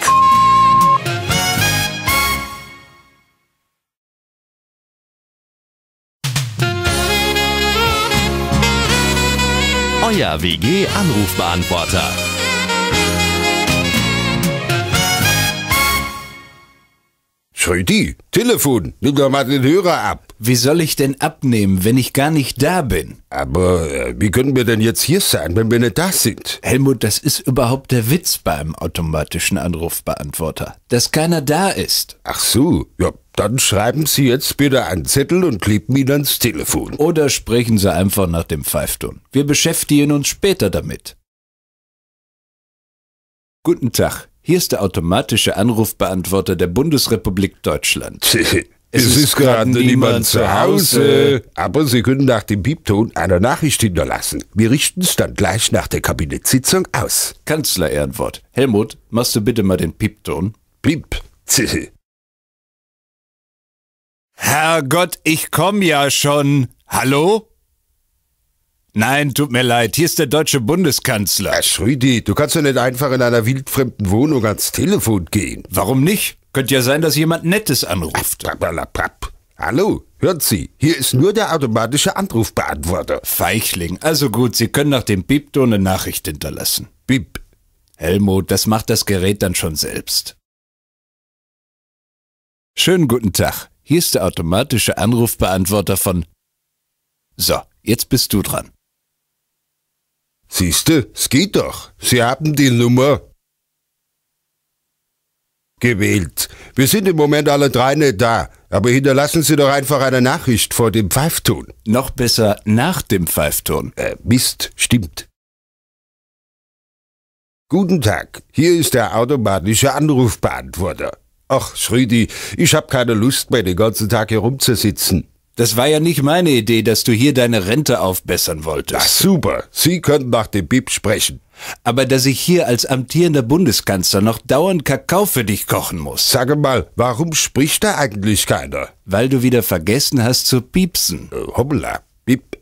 Euer WG-Anrufbeantworter. Schrödi, Telefon, nimm doch mal den Hörer ab. Wie soll ich denn abnehmen, wenn ich gar nicht da bin? Aber äh, wie können wir denn jetzt hier sein, wenn wir nicht da sind? Helmut, das ist überhaupt der Witz beim automatischen Anrufbeantworter, dass keiner da ist. Ach so, ja, dann schreiben Sie jetzt bitte einen Zettel und kleben ihn ans Telefon. Oder sprechen Sie einfach nach dem Pfeifton. Wir beschäftigen uns später damit. Guten Tag, hier ist der automatische Anrufbeantworter der Bundesrepublik Deutschland. Es, ist gerade niemand zu Hause. Aber Sie können nach dem Piepton eine Nachricht hinterlassen. Wir richten es dann gleich nach der Kabinettssitzung aus. Kanzler Ehrenwort. Helmut, machst du bitte mal den Piepton? Piep. Herrgott, ich komm ja schon. Hallo? Nein, tut mir leid, hier ist der deutsche Bundeskanzler. Herr Schrödi, du kannst doch nicht einfach in einer wildfremden Wohnung ans Telefon gehen. Warum nicht? Könnte ja sein, dass jemand Nettes anruft. Blablabla. Hallo, hören Sie, hier ist nur der automatische Anrufbeantworter. Feichling. Also gut, Sie können nach dem Piepton eine Nachricht hinterlassen. Bip. Helmut, das macht das Gerät dann schon selbst. Schönen guten Tag. Hier ist der automatische Anrufbeantworter von... So, jetzt bist du dran. Siehste, es geht doch. Sie haben die Nummer gewählt. Wir sind im Moment alle drei nicht da, aber hinterlassen Sie doch einfach eine Nachricht vor dem Pfeifton. Noch besser nach dem Pfeifton. Äh, Mist, stimmt. Guten Tag, hier ist der automatische Anrufbeantworter. Ach, Schrödi, ich hab keine Lust mehr, den ganzen Tag hier rumzusitzen. Das war ja nicht meine Idee, dass du hier deine Rente aufbessern wolltest. super, Sie können nach dem Bip sprechen. Aber dass ich hier als amtierender Bundeskanzler noch dauernd Kakao für dich kochen muss. Sage mal, warum spricht da eigentlich keiner? Weil du wieder vergessen hast zu piepsen. Äh, hoppla, Bip.